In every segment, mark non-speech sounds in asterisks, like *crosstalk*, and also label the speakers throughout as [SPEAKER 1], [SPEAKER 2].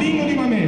[SPEAKER 1] Lino di Mameli.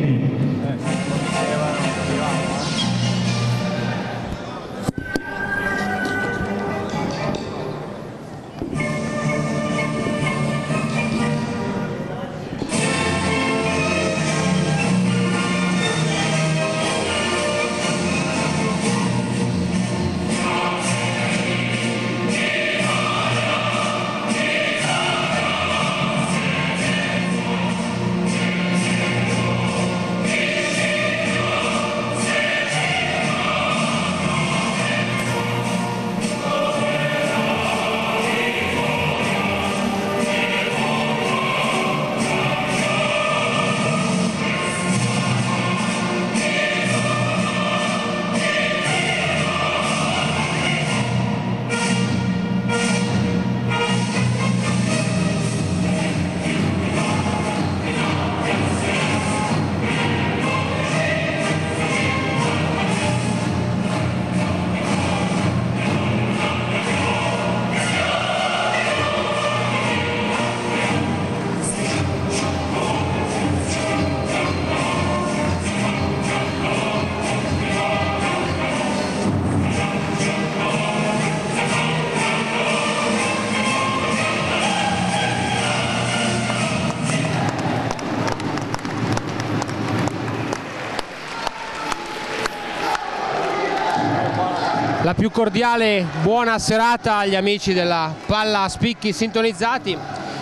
[SPEAKER 2] Più cordiale buona serata agli amici della Palla Spicchi sintonizzati.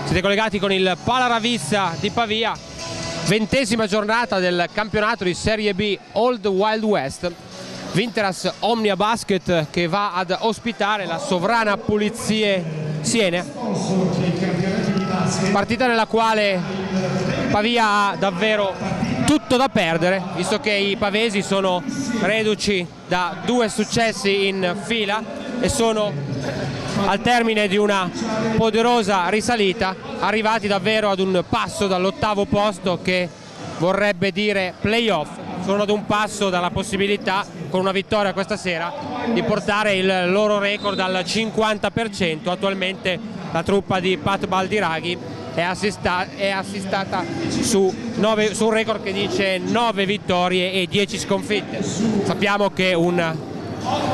[SPEAKER 2] Siete collegati con il Pala Ravizza di Pavia, ventesima giornata del campionato di Serie B Old Wild West. Vinteras Omnia Basket che va ad ospitare la sovrana Pulizie Siene. Partita nella quale Pavia ha davvero tutto da perdere, visto che i pavesi sono reduci da due successi in fila e sono al termine di una poderosa risalita, arrivati davvero ad un passo dall'ottavo posto che vorrebbe dire playoff. Sono ad un passo dalla possibilità, con una vittoria questa sera, di portare il loro record al 50%. Attualmente la truppa di Pat Baldiraghi è, assista è assistata su, 9, su, un record che dice 9 vittorie e 10 sconfitte. Sappiamo che un,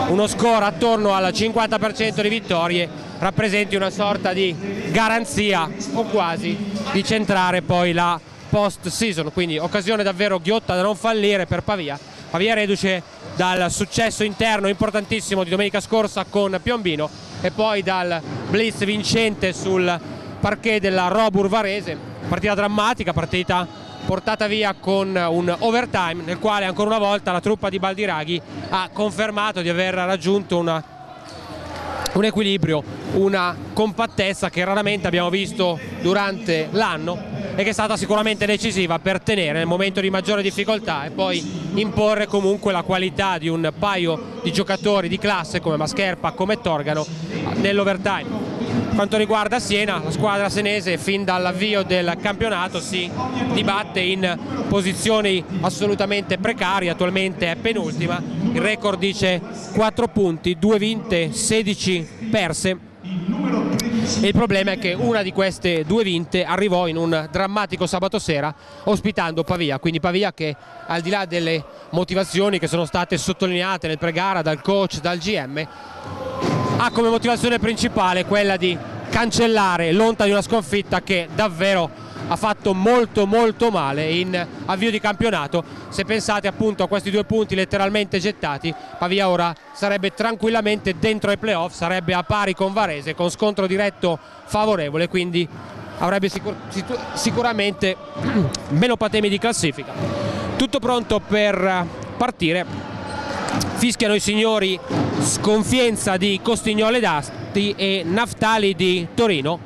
[SPEAKER 2] uno score attorno al 50% di vittorie rappresenti una sorta di garanzia o quasi di centrare poi la post season, quindi occasione davvero ghiotta da non fallire per Pavia. Pavia reduce dal successo interno importantissimo di domenica scorsa con Piombino e poi dal blitz vincente sul parquet della Robur Varese, partita drammatica, partita portata via con un overtime nel quale ancora una volta la truppa di Baldiraghi ha confermato di aver raggiunto una, un equilibrio, una compattezza che raramente abbiamo visto durante l'anno e che è stata sicuramente decisiva per tenere nel momento di maggiore difficoltà e poi imporre comunque la qualità di un paio di giocatori di classe come Mascherpa, come Torgano nell'overtime quanto riguarda Siena, la squadra senese fin dall'avvio del campionato si dibatte in posizioni assolutamente precarie, attualmente è penultima, il record dice 4 punti, 2 vinte, 16 perse. E il problema è che una di queste due vinte arrivò in un drammatico sabato sera ospitando Pavia, quindi Pavia che al di là delle motivazioni che sono state sottolineate nel pregara dal coach, dal GM, ha come motivazione principale quella di cancellare l'onta di una sconfitta che davvero ha fatto molto molto male in avvio di campionato. Se pensate appunto a questi due punti letteralmente gettati Pavia ora sarebbe tranquillamente dentro ai playoff sarebbe a pari con Varese con scontro diretto favorevole quindi avrebbe sicur sicuramente *clears throat* meno patemi di classifica. Tutto pronto per partire fischiano i signori Sconfienza di Costignole d'Asti e Naftali di Torino.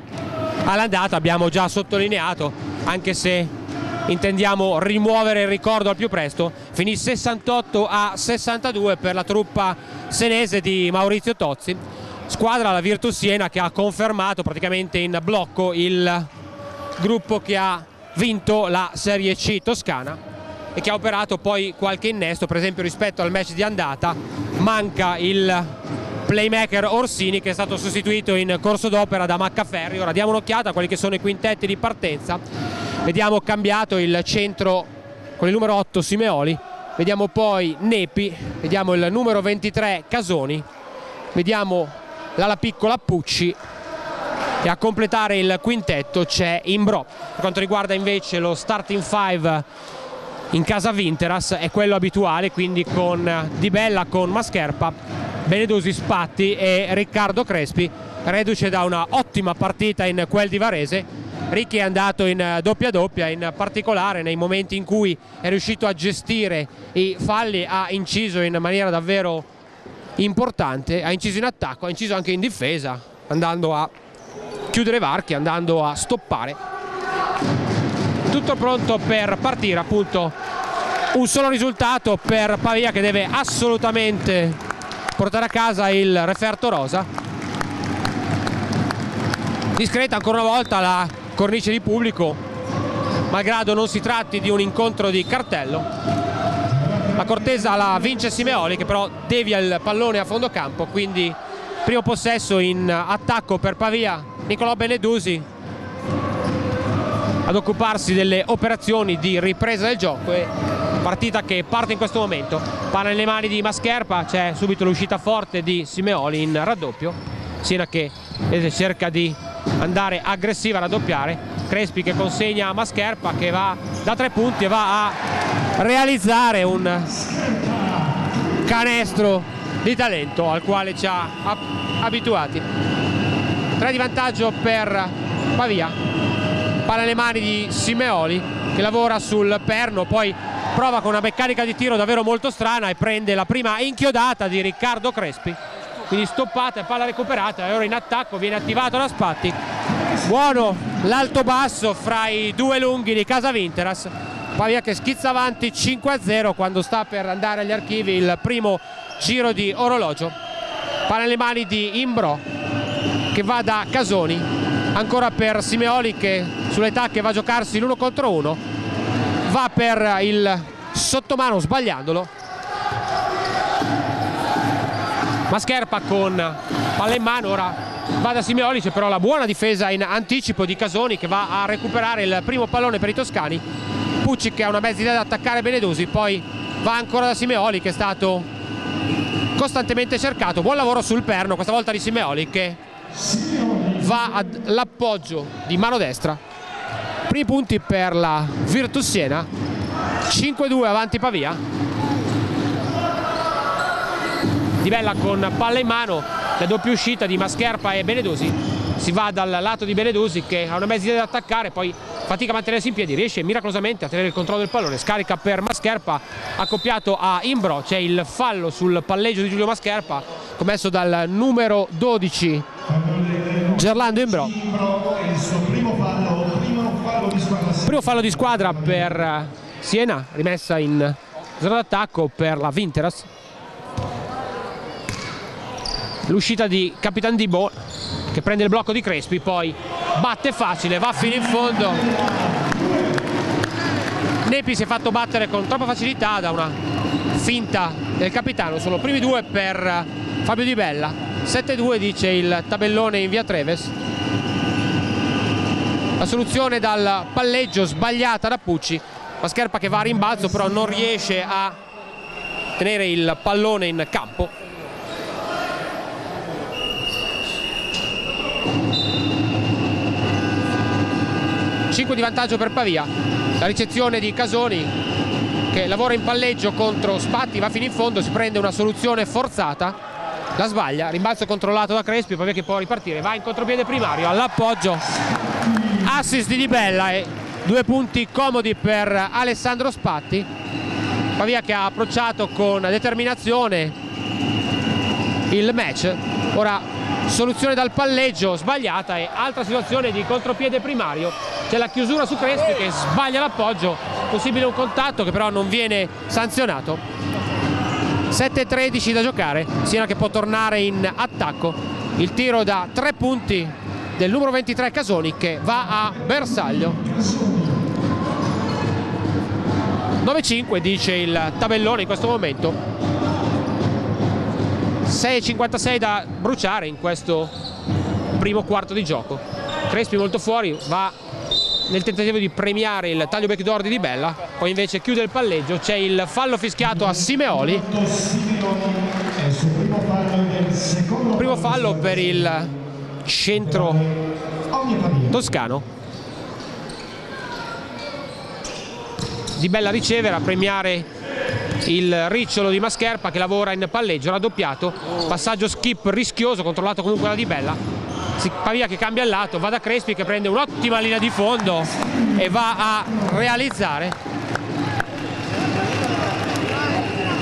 [SPEAKER 2] All'andata abbiamo già sottolineato anche se intendiamo rimuovere il ricordo al più presto finì 68 a 62 per la truppa senese di Maurizio Tozzi squadra la Virtus Siena che ha confermato praticamente in blocco il gruppo che ha vinto la Serie C toscana e che ha operato poi qualche innesto, per esempio rispetto al match di andata manca il playmaker Orsini che è stato sostituito in corso d'opera da Maccaferri. Ora diamo un'occhiata a quelli che sono i quintetti di partenza. Vediamo cambiato il centro con il numero 8 Simeoli, vediamo poi Nepi, vediamo il numero 23 Casoni, vediamo l'ala piccola Pucci e a completare il quintetto c'è Imbro. Per quanto riguarda invece lo starting 5 in casa Vinteras è quello abituale, quindi con Di Bella, con Mascherpa, Benedosi Spatti e Riccardo Crespi, reduce da una ottima partita in quel di Varese. Ricchi è andato in doppia doppia, in particolare nei momenti in cui è riuscito a gestire i falli, ha inciso in maniera davvero importante, ha inciso in attacco, ha inciso anche in difesa, andando a chiudere varchi, andando a stoppare. Tutto pronto per partire appunto. Un solo risultato per Pavia che deve assolutamente portare a casa il referto rosa. Discreta ancora una volta la cornice di pubblico malgrado non si tratti di un incontro di cartello. La Cortesa la vince Simeoli che però devia il pallone a fondo campo quindi primo possesso in attacco per Pavia Nicolò Benedusi ad occuparsi delle operazioni di ripresa del gioco e partita che parte in questo momento. Palla nelle mani di Mascherpa c'è subito l'uscita forte di Simeoli in raddoppio. Siena che cerca di andare aggressiva a raddoppiare. Crespi che consegna a Mascherpa che va da tre punti e va a realizzare un canestro di talento al quale ci ha abituati. 3 di vantaggio per Pavia palla nelle mani di Simeoli che lavora sul perno poi prova con una meccanica di tiro davvero molto strana e prende la prima inchiodata di Riccardo Crespi. Quindi stoppata e palla recuperata e ora in attacco viene attivato da Spatti. Buono l'alto basso fra i due lunghi di Casa Vinteras. Pavia che schizza avanti 5-0 quando sta per andare agli archivi il primo giro di orologio. Palla nelle mani di Imbro che va da Casoni ancora per Simeoli che sull'età che va a giocarsi l'uno contro uno va per il sottomano sbagliandolo. Mascherpa con palla in mano ora va da Simeoli c'è però la buona difesa in anticipo di Casoni che va a recuperare il primo pallone per i toscani. Pucci che ha una mezza idea da attaccare Benedusi poi va ancora da Simeoli che è stato costantemente cercato. Buon lavoro sul perno questa volta di Simeoli che va all'appoggio di mano destra. Primi punti per la Virtus Siena. 5-2 avanti Pavia. Di Bella con palla in mano. La doppia uscita di Mascherpa e Benedosi si va dal lato di Benedosi che ha una mezza idea da attaccare poi fatica a mantenersi in piedi. Riesce miracolosamente a tenere il controllo del pallone. Scarica per Mascherpa accoppiato a Imbro. C'è il fallo sul palleggio di Giulio Mascherpa commesso dal numero 12 Gerlando Imbro primo fallo di squadra per Siena rimessa in zona d'attacco per la Vinteras. L'uscita di Capitan Dibo che prende il blocco di Crespi poi batte facile va fino in fondo. Nepi si è fatto battere con troppa facilità da una finta del capitano. Sono primi due per Fabio Di Bella. 7-2 dice il tabellone in via Treves. La soluzione dal palleggio sbagliata da Pucci. La scherpa che va a rimbalzo però non riesce a tenere il pallone in campo. 5 di vantaggio per Pavia. La ricezione di Casoni che lavora in palleggio contro Spatti va fino in fondo si prende una soluzione forzata la sbaglia, rimbalzo controllato da Crespi Pavia che può ripartire, va in contropiede primario all'appoggio. Assist di Di Bella e due punti comodi per Alessandro Spatti. Pavia che ha approcciato con determinazione il match. Ora soluzione dal palleggio sbagliata e altra situazione di contropiede primario. C'è la chiusura su Crespi che sbaglia l'appoggio possibile un contatto che però non viene sanzionato 7-13 da giocare Siena che può tornare in attacco. Il tiro da tre punti del numero 23 Casoni che va a bersaglio. 9-5 dice il tabellone in questo momento. 6,56 da bruciare in questo primo quarto di gioco. Crespi molto fuori va nel tentativo di premiare il taglio backdoor di Di Bella, poi invece chiude il palleggio, c'è il fallo fischiato a Simeoli. Primo fallo per il centro toscano. Di Bella riceve a premiare il ricciolo di Mascherpa che lavora in palleggio, raddoppiato, passaggio skip rischioso, controllato comunque da Di Bella. Pavia che cambia il lato, va da Crespi che prende un'ottima linea di fondo e va a realizzare.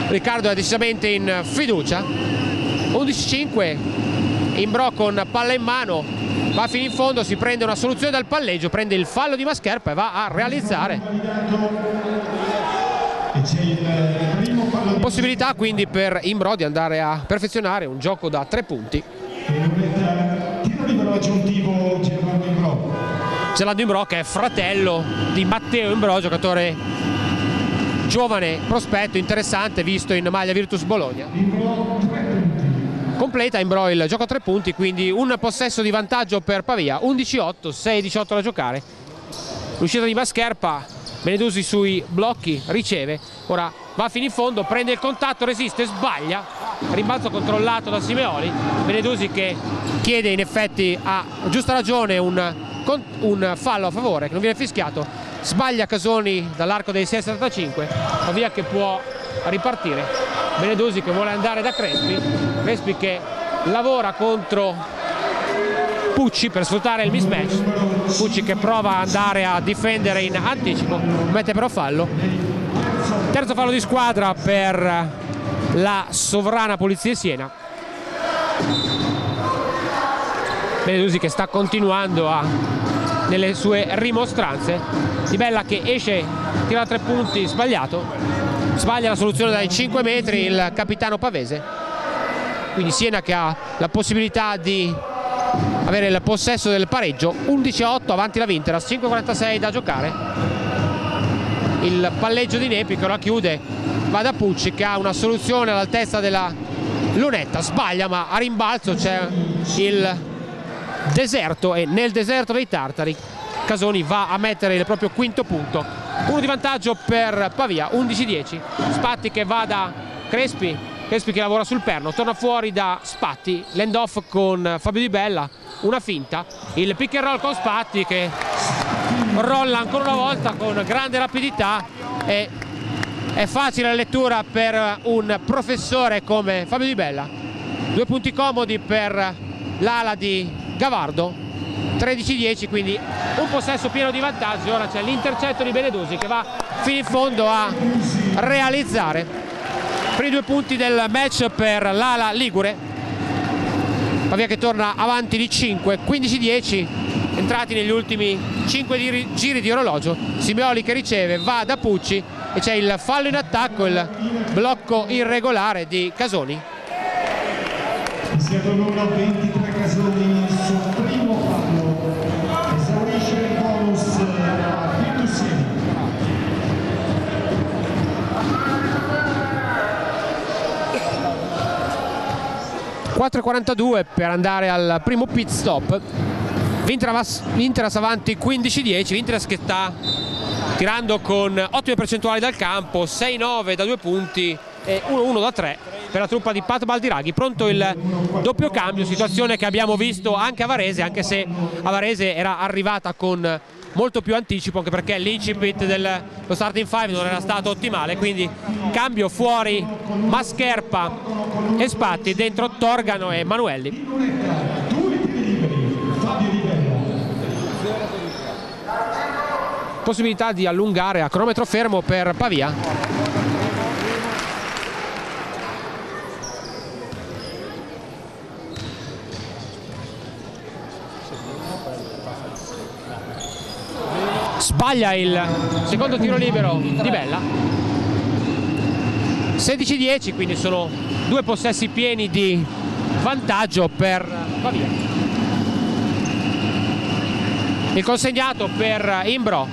[SPEAKER 2] Riccardo è decisamente in fiducia. 11-5, Imbro con palla in mano, va fino in fondo, si prende una soluzione dal palleggio, prende il fallo di Mascherpa e va a realizzare. Possibilità quindi per Imbro di andare a perfezionare un gioco da tre punti. Gerardo Imbro che è fratello di Matteo Imbro, giocatore giovane, prospetto, interessante, visto in maglia Virtus Bologna. Completa Imbro il gioco a tre punti, quindi un possesso di vantaggio per Pavia, 11-8, 6-18 da giocare. L'uscita di Mascherpa, Benedusi sui blocchi, riceve, ora va fino in fondo, prende il contatto, resiste, sbaglia, rimbalzo controllato da Simeoli, Benedusi che chiede in effetti a giusta ragione un, un fallo a favore che non viene fischiato, sbaglia Casoni dall'arco dei 6,75, via che può ripartire, Benedusi che vuole andare da Crespi, Crespi che lavora contro Pucci per sfruttare il mismatch, Pucci che prova ad andare a difendere in anticipo, mette però fallo. Terzo fallo di squadra per la sovrana Polizia di Siena. Benedusi che sta continuando a, nelle sue rimostranze. Di Bella che esce tira tre punti sbagliato. Sbaglia la soluzione dai 5 metri il capitano Pavese. Quindi Siena che ha la possibilità di avere il possesso del pareggio. 11-8 avanti la Vinteras 5-46 da giocare. Il palleggio di Nepi che ora chiude va da Pucci che ha una soluzione all'altezza della lunetta. Sbaglia ma a rimbalzo c'è il deserto e nel deserto dei tartari Casoni va a mettere il proprio quinto punto. Uno di vantaggio per Pavia 11-10 Spatti che va da Crespi Crespi che lavora sul perno torna fuori da Spatti l'end off con Fabio Di Bella una finta. Il pick and roll con Spatti che rolla ancora una volta con grande rapidità e è facile la lettura per un professore come Fabio Di Bella. Due punti comodi per l'ala di Gavardo 13-10 quindi un possesso pieno di vantaggio. Ora c'è l'intercetto di Benedusi che va fino in fondo a realizzare. Primi due punti del match per l'ala Ligure. Pavia che torna avanti di 5 15-10 entrati negli ultimi 5 giri di orologio. Simeoli che riceve, va da Pucci e c'è il fallo in attacco, il blocco irregolare di Casoni 4.42 per andare al primo pit stop. Vinteras avanti 15-10, Vinteras che sta tirando con ottime percentuali dal campo, 6-9 da due punti e 1-1 da 3 per la truppa di Pat Baldiraghi, pronto il doppio cambio, situazione che abbiamo visto anche a Varese, anche se a Varese era arrivata con molto più anticipo anche perché l'incipit dello starting 5 non era stato ottimale quindi cambio fuori Mascherpa e Spatti dentro Torgano e Manuelli. Possibilità di allungare a cronometro fermo per Pavia sbaglia il secondo tiro libero di Bella 16-10 quindi sono due possessi pieni di vantaggio per Pavia il consegnato per Imbro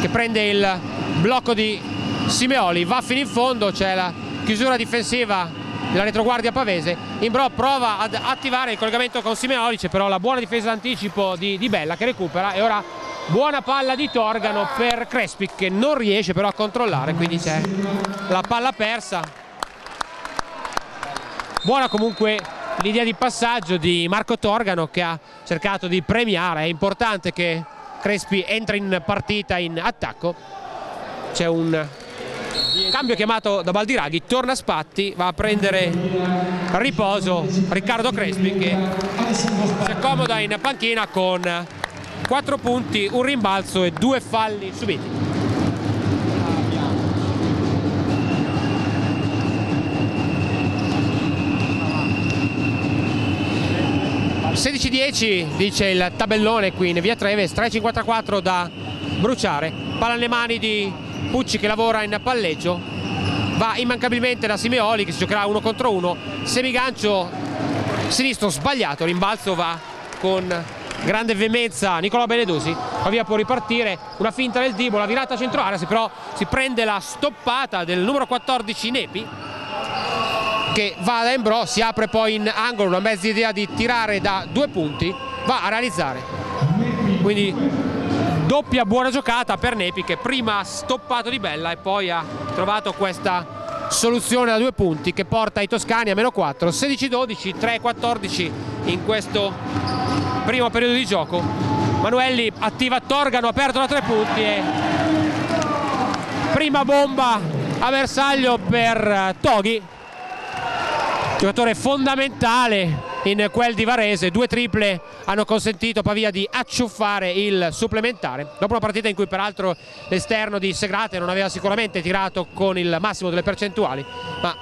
[SPEAKER 2] che prende il blocco di Simeoli, va fino in fondo, c'è la chiusura difensiva della retroguardia pavese. Imbro prova ad attivare il collegamento con Simeoli, c'è però la buona difesa d'anticipo di, di Bella che recupera e ora buona palla di Torgano per Crespi che non riesce però a controllare, quindi c'è la palla persa. Buona comunque l'idea di passaggio di Marco Torgano che ha cercato di premiare, è importante che Crespi entra in partita in attacco, c'è un cambio chiamato da Baldiraghi, torna Spatti, va a prendere riposo Riccardo Crespi che si accomoda in panchina con 4 punti, un rimbalzo e due falli subiti. 16-10 dice il tabellone qui in via Treves 3.54 da bruciare. Palla nelle mani di Pucci che lavora in palleggio. Va immancabilmente da Simeoli che si giocherà uno contro uno. Semigancio sinistro sbagliato rimbalzo va con grande veemenza Nicola Benedusi Pavia può ripartire una finta del Dibo la virata centro area però si prende la stoppata del numero 14 Nepi che va da Embro, si apre poi in angolo, una mezza idea di tirare da due punti, va a realizzare. Quindi doppia buona giocata per Nepi che prima ha stoppato di Bella e poi ha trovato questa soluzione da due punti che porta i toscani a meno 4, 16-12, 3-14 in questo primo periodo di gioco. Manuelli attiva Torgano, aperto da tre punti e prima bomba a bersaglio per Toghi giocatore fondamentale in quel di Varese, due triple hanno consentito a Pavia di acciuffare il supplementare, dopo una partita in cui peraltro l'esterno di Segrate non aveva sicuramente tirato con il massimo delle percentuali, ma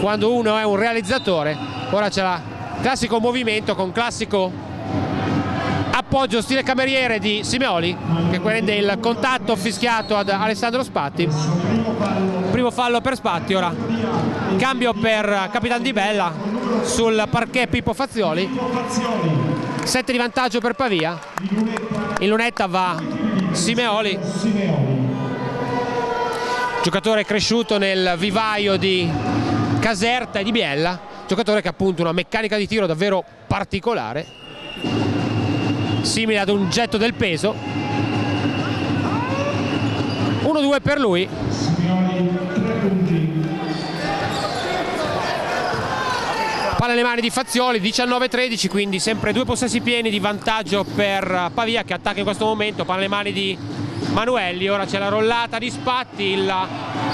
[SPEAKER 2] quando uno è un realizzatore, ora c'è il classico movimento con classico appoggio stile cameriere di Simeoli che prende il contatto fischiato ad Alessandro Spatti. Primo fallo per Spatti ora. Cambio per Capitan Di Bella sul parquet Pippo Fazioli. 7 di vantaggio per Pavia. In lunetta va Simeoli. Giocatore cresciuto nel vivaio di Caserta e di Biella. Giocatore che ha appunto una meccanica di tiro davvero particolare simile ad un getto del peso. 1-2 per lui. Palla nelle mani di Fazioli 19-13 quindi sempre due possessi pieni di vantaggio per Pavia che attacca in questo momento. Palla nelle mani di Manuelli ora c'è la rollata di Spatti il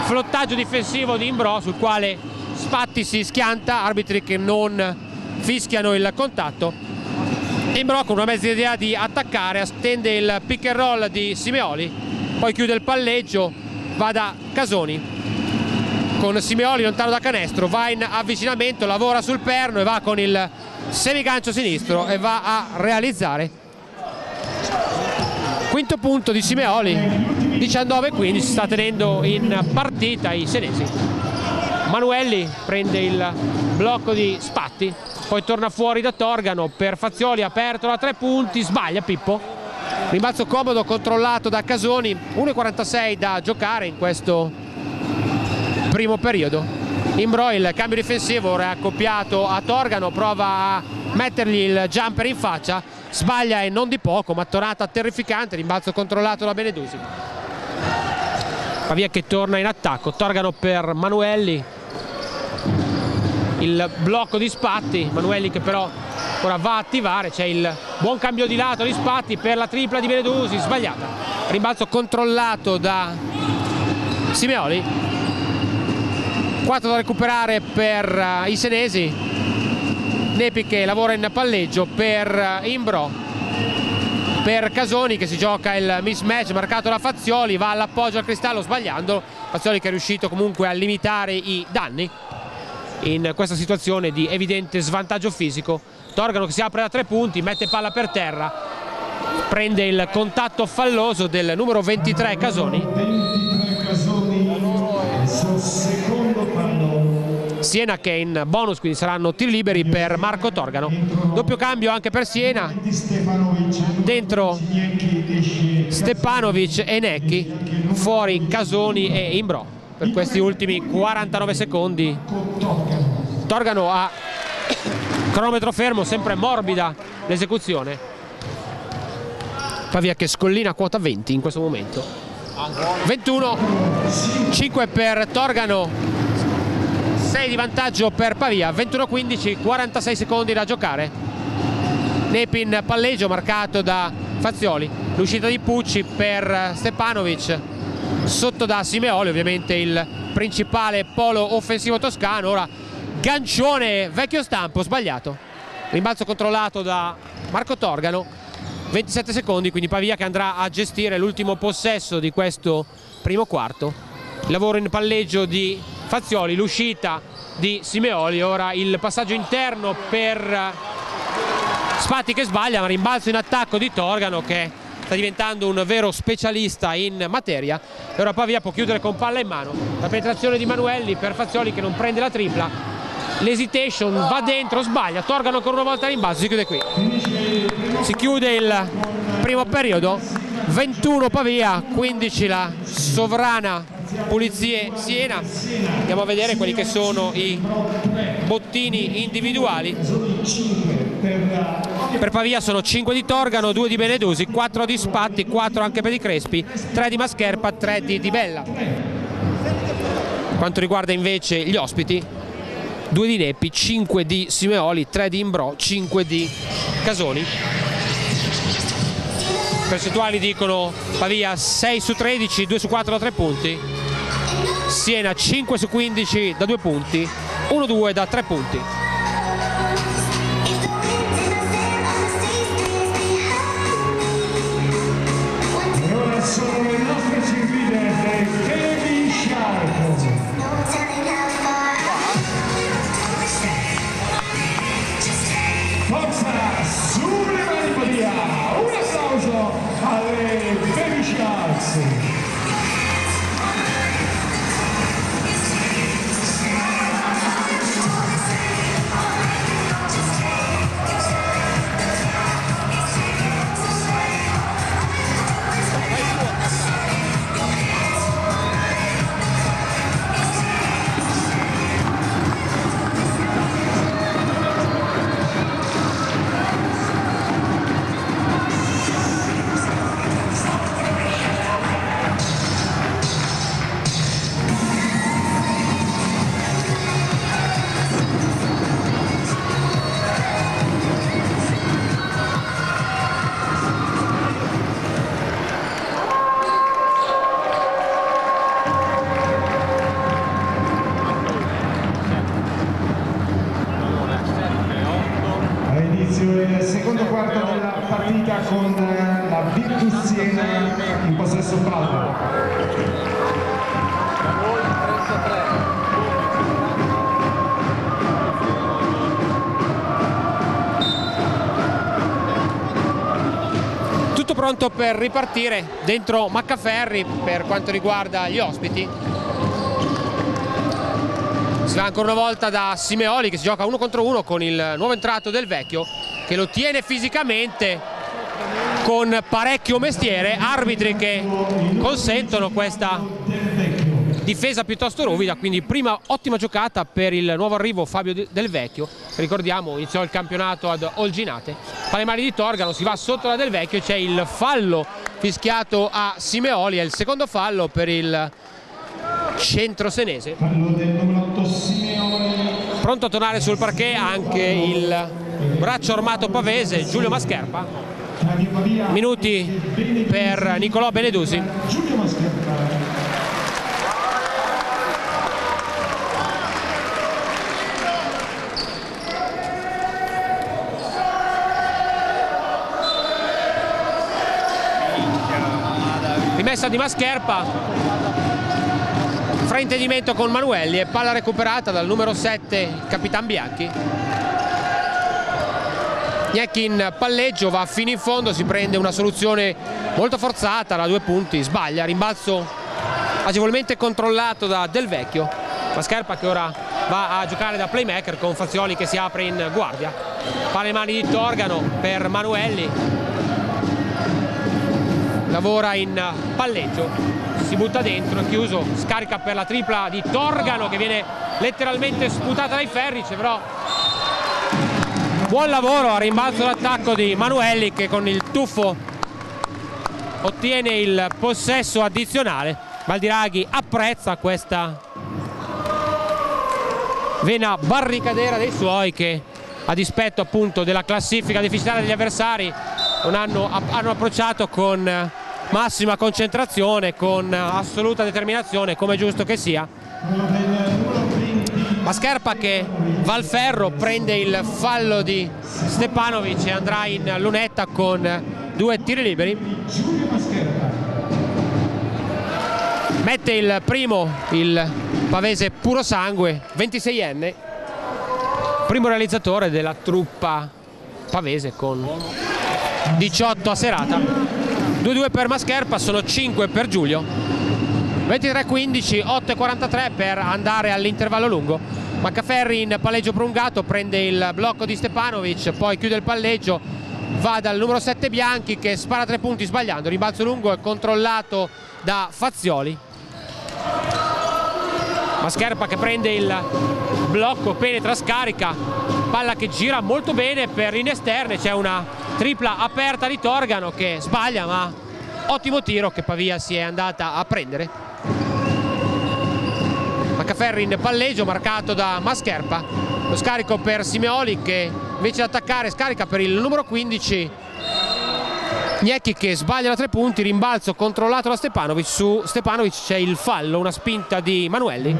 [SPEAKER 2] flottaggio difensivo di Imbro sul quale Spatti si schianta arbitri che non fischiano il contatto Imbro con una mezza idea di attaccare attende il pick and roll di Simeoli poi chiude il palleggio va da Casoni. Con Simeoli lontano da canestro va in avvicinamento lavora sul perno e va con il semigancio sinistro e va a realizzare. Quinto punto di Simeoli 19-15 si sta tenendo in partita i senesi. Manuelli prende il blocco di Spatti poi torna fuori da Torgano per Fazioli aperto da tre punti sbaglia Pippo. Rimbalzo comodo controllato da Casoni 1.46 da giocare in questo primo periodo. Imbro il cambio difensivo ora accoppiato a Torgano prova a mettergli il jumper in faccia sbaglia e non di poco mattonata terrificante rimbalzo controllato da Benedusi. Pavia che torna in attacco Torgano per Manuelli il blocco di Spatti, Manuelli che però ora va a attivare, c'è il buon cambio di lato di Spatti per la tripla di Benedusi, sbagliata, rimbalzo controllato da Simeoli, 4 da recuperare per uh, i senesi, Nepi che lavora in palleggio per uh, Imbro, per Casoni che si gioca il mismatch marcato da Fazioli, va all'appoggio al cristallo sbagliando, Fazioli che è riuscito comunque a limitare i danni in questa situazione di evidente svantaggio fisico. Torgano che si apre da tre punti, mette palla per terra, prende il contatto falloso del numero 23 Casoni. Siena che è in bonus quindi saranno tiri liberi per Marco Torgano doppio cambio anche per Siena dentro Stepanovic e Necchi fuori Casoni e Imbro per questi ultimi 49 secondi Torgano a cronometro fermo, sempre morbida l'esecuzione. Pavia che scollina quota 20 in questo momento. 21, 5 per Torgano, 6 di vantaggio per Pavia, 21-15, 46 secondi da giocare. Nepin palleggio marcato da Fazioli, l'uscita di Pucci per Stepanovic, sotto da Simeoli ovviamente il principale polo offensivo toscano, ora gancione vecchio stampo, sbagliato, rimbalzo controllato da Marco Torgano, 27 secondi, quindi Pavia che andrà a gestire l'ultimo possesso di questo primo quarto, lavoro in palleggio di Fazioli, l'uscita di Simeoli, ora il passaggio interno per Spatti che sbaglia, ma rimbalzo in attacco di Torgano che sta diventando un vero specialista in materia. E ora Pavia può chiudere con palla in mano. La penetrazione di Manuelli per Fazioli che non prende la tripla. L'hesitation va dentro, sbaglia. Torgano ancora una volta rimbalzo, si chiude qui. Si chiude il primo periodo. 21 Pavia 15 la sovrana Pulizie Siena andiamo a vedere quelli che sono i bottini individuali per Pavia sono 5 di Torgano, 2 di Benedusi, 4 di Spatti, 4 anche per di Crespi, 3 di Mascherpa, 3 di Di Bella. Quanto riguarda invece gli ospiti, 2 di Neppi, 5 di Simeoli, 3 di Imbro, 5 di Casoni. Percentuali dicono Pavia 6 su 13, 2 su 4 da 3 punti, Siena 5 su 15 da 2 punti, 1-2 da 3 punti. Pronto per ripartire dentro Maccaferri per quanto riguarda gli ospiti. Si va ancora una volta da Simeoli che si gioca uno contro uno con il nuovo entrato del vecchio che lo tiene fisicamente con parecchio mestiere, arbitri che consentono questa difesa piuttosto ruvida, quindi prima ottima giocata per il nuovo arrivo Fabio Del Vecchio, ricordiamo iniziò il campionato ad Olginate, alle mani di Torgano si va sotto la Del Vecchio, c'è il fallo fischiato a Simeoli, è il secondo fallo per il centro senese.
[SPEAKER 1] Fallo del numero 8 Simeone.
[SPEAKER 2] Pronto a tornare sul parquet anche il braccio armato pavese Giulio Mascherpa, minuti per Nicolò Benedusi. Rimessa di Mascherpa. Fraintendimento con Manuelli e palla recuperata dal numero 7 Capitan Bianchi. Gnecchi in palleggio va fino in fondo si prende una soluzione molto forzata da due punti sbaglia rimbalzo agevolmente controllato da Del Vecchio. Mascherpa che ora va a giocare da playmaker con Fazioli che si apre in guardia. Palla mani di Torgano per Manuelli lavora in palleggio si butta dentro, è chiuso, scarica per la tripla di Torgano che viene letteralmente sputata dai Ferrice però buon lavoro a rimbalzo d'attacco di Manuelli che con il tuffo ottiene il possesso addizionale. Valdiraghi apprezza questa vena barricadera dei suoi che a dispetto appunto della classifica deficitaria degli avversari hanno, hanno approcciato con massima concentrazione, con assoluta determinazione come è giusto che sia. Mascherpa che va al ferro prende il fallo di Stepanovic e andrà in lunetta con due tiri liberi. Mette il primo il pavese puro sangue 26enne primo realizzatore della truppa pavese con 18 a serata 2-2 per Mascherpa sono 5 per Giulio. 23-15 8-43 per andare all'intervallo lungo. Maccaferri in palleggio prungato prende il blocco di Stepanovic poi chiude il palleggio va dal numero 7 Bianchi che spara tre punti sbagliando. Rimbalzo lungo è controllato da Fazioli. Mascherpa che prende il blocco, penetra, scarica, palla che gira molto bene per in esterne, c'è una tripla aperta di Torgano che sbaglia ma ottimo tiro che Pavia si è andata a prendere. Maccaferri in palleggio marcato da Mascherpa, lo scarico per Simeoli che invece di attaccare scarica per il numero 15 Gnecchi che sbaglia da tre punti, rimbalzo controllato da Stepanovic, su Stepanovic c'è il fallo, una spinta di Manuelli.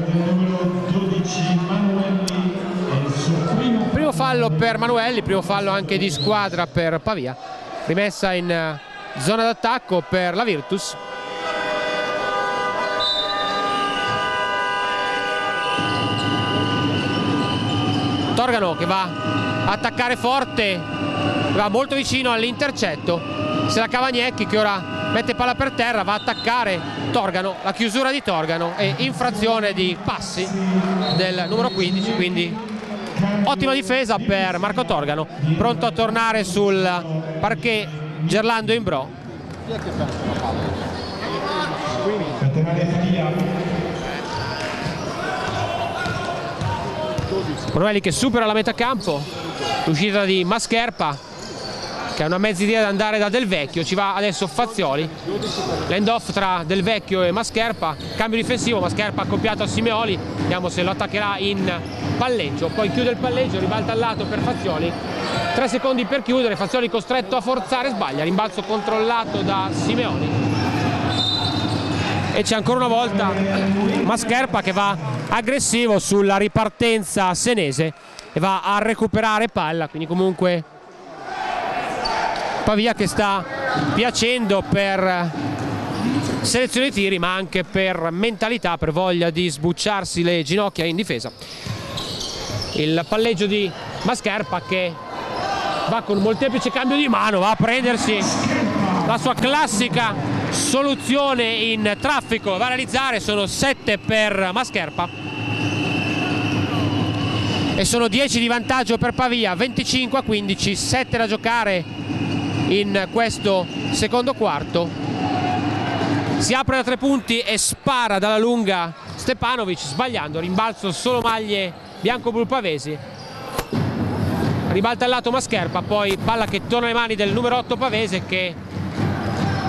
[SPEAKER 2] Fallo per Manuelli, primo fallo anche di squadra per Pavia, rimessa in eh, zona d'attacco per la Virtus. Torgano che va a attaccare forte, va molto vicino all'intercetto. Se la Cavagnecchi che ora mette palla per terra va a attaccare Torgano. La chiusura di Torgano e infrazione di passi del numero 15 quindi ottima difesa per Marco Torgano. Pronto a tornare sul parquet Gerlando Imbro Manueli che supera la metà campo. L'uscita di Mascherpa che ha una mezza idea di andare da Del Vecchio, ci va adesso Fazioli, l'end off tra Del Vecchio e Mascherpa, cambio difensivo, Mascherpa accoppiato a Simeoli, vediamo se lo attaccherà in palleggio, poi chiude il palleggio, ribalta al lato per Fazioli, tre secondi per chiudere, Fazioli costretto a forzare, sbaglia, rimbalzo controllato da Simeoli e c'è ancora una volta Mascherpa che va aggressivo sulla ripartenza senese e va a recuperare palla quindi comunque Pavia che sta piacendo per selezione di tiri ma anche per mentalità, per voglia di sbucciarsi le ginocchia in difesa. Il palleggio di Mascherpa che va con molteplice cambio di mano, va a prendersi la sua classica soluzione in traffico, va a realizzare, sono 7 per Mascherpa e sono 10 di vantaggio per Pavia, 25 a 15, 7 da giocare in questo secondo quarto. Si apre da tre punti e spara dalla lunga Stepanovic sbagliando, rimbalzo solo maglie bianco-blu pavesi ribalta al lato Mascherpa poi palla che torna alle mani del numero 8 pavese che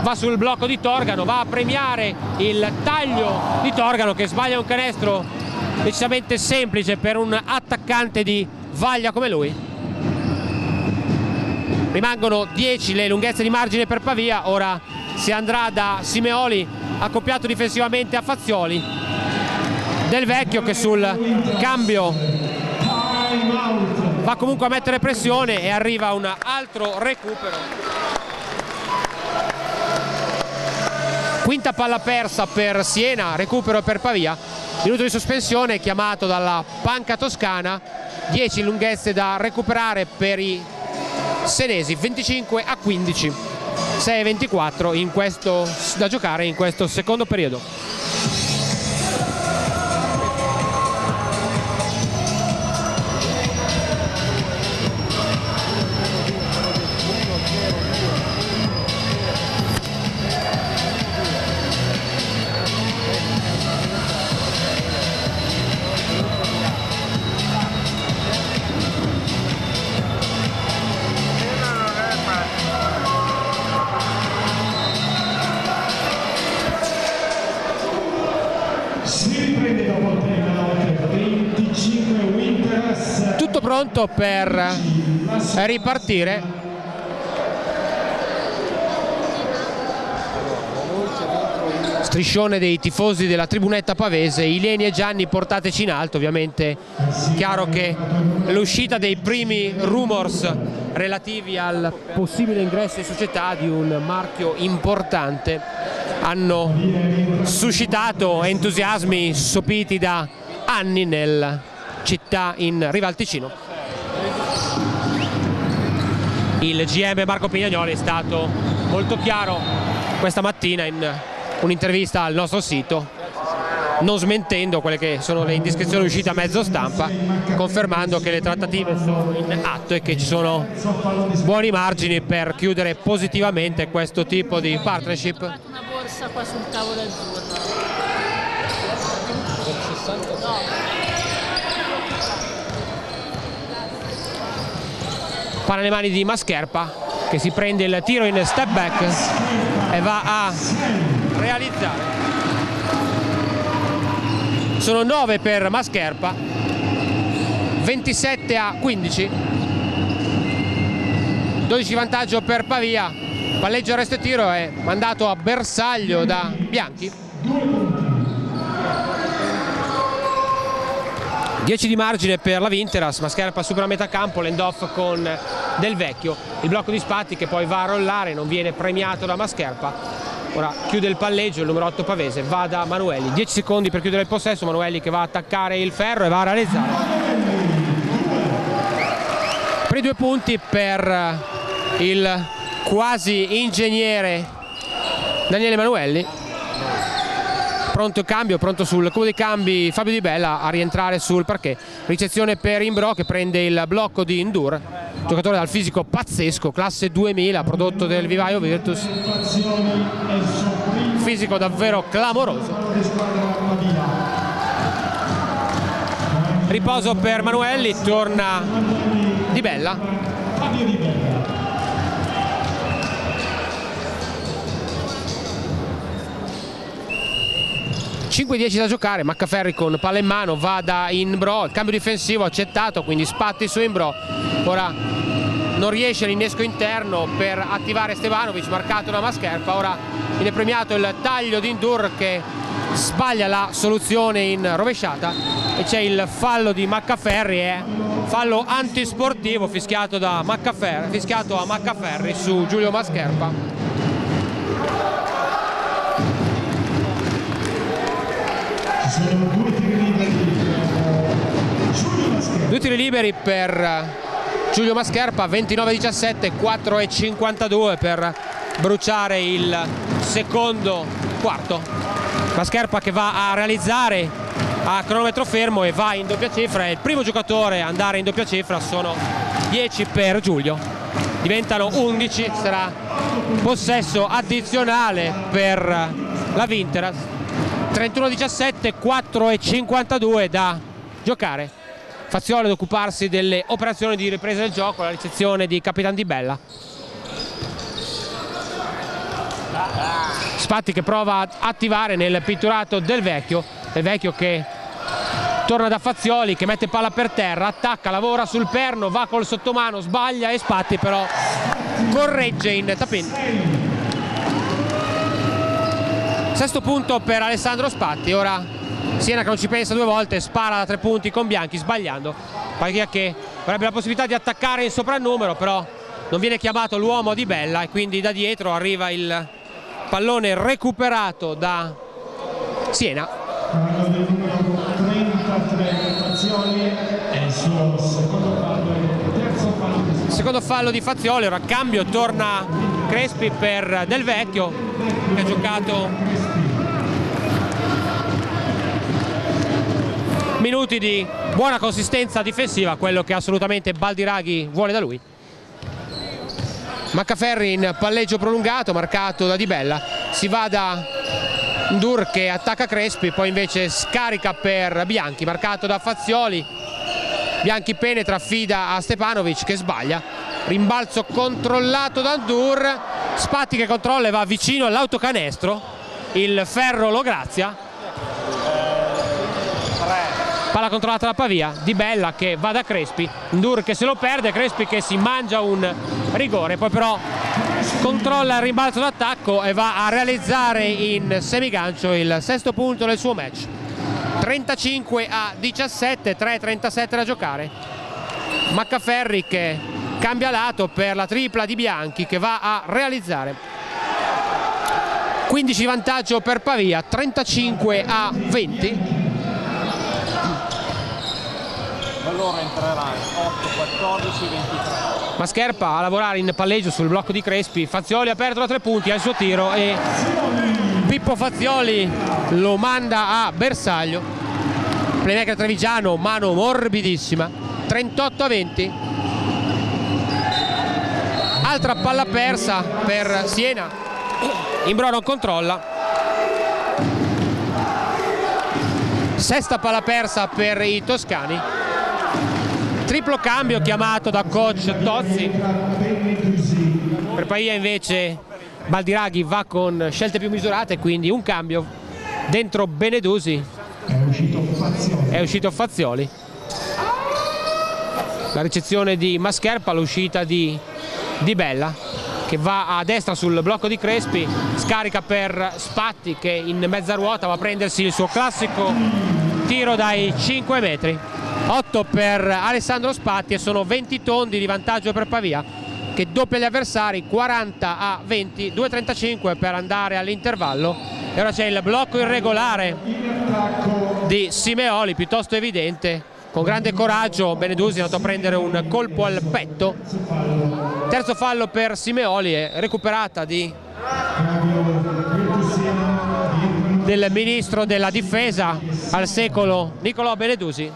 [SPEAKER 2] va sul blocco di Torgano va a premiare il taglio di Torgano che sbaglia un canestro decisamente semplice per un attaccante di vaglia come lui. Rimangono 10 le lunghezze di margine per Pavia ora si andrà da Simeoli accoppiato difensivamente a Fazioli Del Vecchio che sul cambio va comunque a mettere pressione e arriva un altro recupero. Quinta palla persa per Siena recupero per Pavia. Minuto di sospensione chiamato dalla panca toscana. 10 lunghezze da recuperare per i Senesi 25 a 15 6 a 24 in questo, da giocare in questo secondo periodo pronto per ripartire striscione dei tifosi della tribunetta pavese, Ileni e Gianni portateci in alto, ovviamente chiaro che l'uscita dei primi rumors relativi al possibile ingresso in società di un marchio importante hanno suscitato entusiasmi sopiti da anni nella città in Rival Ticino. Il GM Marco Pignanoli è stato molto chiaro questa mattina in un'intervista al nostro sito non smentendo quelle che sono le indiscrezioni uscite a mezzo stampa, confermando che le trattative sono in atto e che ci sono buoni margini per chiudere positivamente questo tipo di partnership.
[SPEAKER 3] Una borsa qua sul tavolo azzurro.
[SPEAKER 2] Palla nelle mani di Mascherpa che si prende il tiro in step back e va a realizzare. Sono 9 per Mascherpa 27 a 15 12 vantaggio per Pavia palleggio resto e tiro è mandato a bersaglio da Bianchi 10 di margine per la Vinteras, Mascherpa supera metà campo, l'end off con Del Vecchio, il blocco di Spatti che poi va a rollare, non viene premiato da Mascherpa, ora chiude il palleggio il numero 8 Pavese va da Manuelli 10 secondi per chiudere il possesso Manuelli che va a attaccare il ferro e va a realizzare. Per i due punti per il quasi ingegnere Daniele Manuelli pronto il cambio, pronto sul cubo dei cambi Fabio Di Bella a rientrare sul parquet ricezione per Imbro che prende il blocco di Indur giocatore dal fisico pazzesco, classe 2000, prodotto del vivaio Virtus. Fisico davvero clamoroso. Riposo per Manuelli, torna Di Bella. 5-10 da giocare, Maccaferri con palla in mano va da Inbro, il cambio difensivo accettato, quindi spatti su Inbro, ora non riesce l'innesco interno per attivare Stevanovic, marcato da Mascherpa, ora viene premiato il taglio di Indur che sbaglia la soluzione in rovesciata. E c'è il fallo di Maccaferri, è fallo antisportivo fischiato, da Maccaferri, fischiato a Maccaferri su Giulio Mascherpa. Due tiri liberi per Giulio Mascherpa, 29-17, 4-52 per bruciare il secondo quarto. Mascherpa che va a realizzare a cronometro fermo e va in doppia cifra. È il primo giocatore a andare in doppia cifra, sono 10 per Giulio. Diventano 11, sarà possesso addizionale per la Vinteras 31-17, 4-52 da giocare. Faziolo ad occuparsi delle operazioni di ripresa del gioco, la ricezione di Capitan Di Bella. Spatti che prova ad attivare nel pitturato del vecchio, del vecchio che torna da Fazioli che mette palla per terra, attacca, lavora sul perno, va col sottomano, sbaglia e Spatti però corregge in tapin. Sesto punto per Alessandro Spatti, ora Siena che non ci pensa due volte, spara da tre punti con Bianchi sbagliando, Paglia che avrebbe la possibilità di attaccare in soprannumero però non viene chiamato l'uomo di Bella e quindi da dietro arriva il pallone recuperato da Siena. Secondo fallo di Fazioli, ora cambio, torna Crespi per Del Vecchio che ha giocato minuti di buona consistenza difensiva, quello che assolutamente Baldiraghi vuole da lui. Maccaferri in palleggio prolungato, marcato da Di Bella, si va da Ndur che attacca Crespi, poi invece scarica per Bianchi, marcato da Fazioli, Bianchi penetra, affida a Stepanovic che sbaglia, rimbalzo controllato da Ndur, Spatti che controlla e va vicino all'autocanestro, il ferro lo grazia. Palla controllata da Pavia, Di Bella che va da Crespi, Ndur che se lo perde, Crespi che si mangia un rigore, poi però controlla il rimbalzo d'attacco e va a realizzare in semigancio il sesto punto del suo match. 35 a 17, 3-37 da giocare. Maccaferri che cambia lato per la tripla di Bianchi che va a realizzare. 15 vantaggio per Pavia, 35 a 20
[SPEAKER 4] allora entrerai 8, 14, 23.
[SPEAKER 2] Mascherpa a lavorare in palleggio sul blocco di Crespi, Fazioli aperto da tre punti al suo tiro e Pippo Fazioli lo manda a bersaglio. Playmaker trevigiano, mano morbidissima, 38 a 20. Altra palla persa per Siena, Imbro non controlla. Sesta palla persa per i toscani. Triplo cambio chiamato da coach Tozzi. Per Pavia invece Baldiraghi va con scelte più misurate quindi un cambio dentro Benedusi. È uscito Fazioli. La ricezione di Mascherpa l'uscita di, di Bella che va a destra sul blocco di Crespi scarica per Spatti che in mezza ruota va a prendersi il suo classico tiro dai 5 metri. 8 per Alessandro Spatti e sono 20 tondi di vantaggio per Pavia che doppia gli avversari 40 a 20 2.35 per andare all'intervallo. E ora c'è il blocco irregolare di Simeoli piuttosto evidente con grande coraggio Benedusi è andato a prendere un colpo al petto. Terzo fallo per Simeoli è recuperata di del ministro della difesa al secolo Nicolò Benedusi.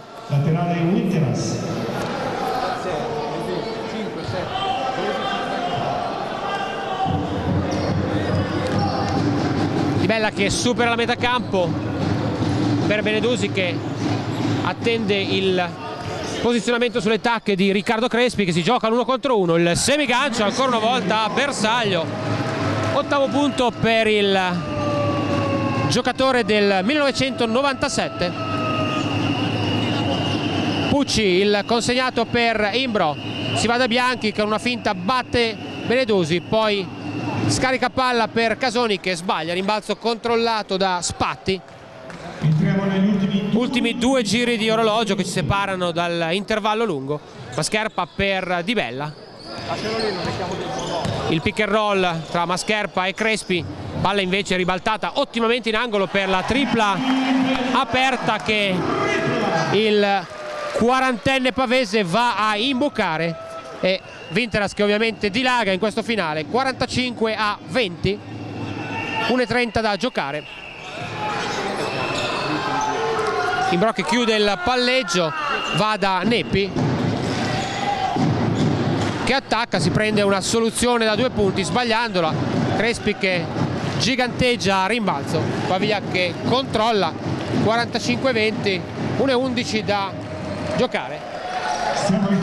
[SPEAKER 2] Di Bella che supera la metà campo per Benedusi che attende il posizionamento sulle tacche di Riccardo Crespi che si gioca l'uno contro uno. Il semigancio ancora una volta a Bersaglio. Ottavo punto per il giocatore del 1997 Pucci il consegnato per Imbro. Si va da Bianchi con una finta batte Benedusi poi scarica palla per Casoni che sbaglia. Rimbalzo controllato da Spatti ultimi due giri di orologio che ci separano dall'intervallo lungo. Mascherpa per Di Bella. Il pick and roll tra Mascherpa e Crespi. Palla invece ribaltata ottimamente in angolo per la tripla aperta che il quarantenne pavese va a imboccare. E Vinteras che ovviamente dilaga in questo finale 45 a 20 1.30 da giocare Imbro che chiude il palleggio va da Neppi che attacca si prende una soluzione da due punti sbagliandola. Crespi che giganteggia a rimbalzo. Pavia che controlla 45-20 1.11 da giocare.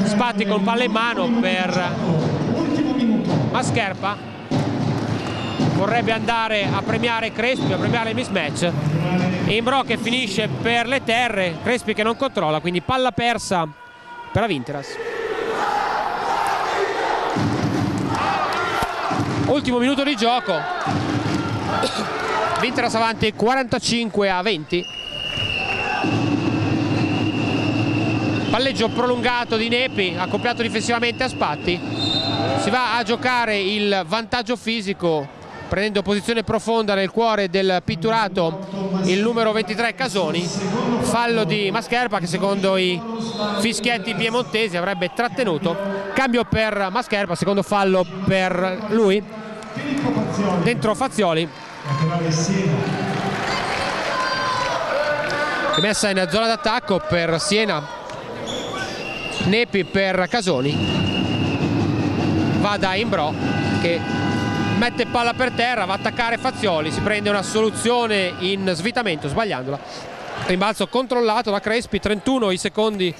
[SPEAKER 2] Spatti con palla in mano per Mascherpa vorrebbe andare a premiare Crespi, a premiare il mismatch. Imbro che finisce per le terre Crespi che non controlla quindi palla persa per la Vinteras ultimo minuto di gioco. Vinteras avanti 45 a 20 palleggio prolungato di Nepi accoppiato difensivamente a Spatti. Si va a giocare il vantaggio fisico prendendo posizione profonda nel cuore del pitturato il numero 23 Casoni. Fallo di Mascherpa che secondo i fischietti piemontesi avrebbe trattenuto. Cambio per Mascherpa secondo fallo per lui. Dentro Fazioli. Messa in zona d'attacco per Siena. Nepi per Casoni. Va da Imbro che mette palla per terra va a attaccare Fazioli si prende una soluzione in svitamento sbagliandola. Rimbalzo controllato da Crespi 31 i secondi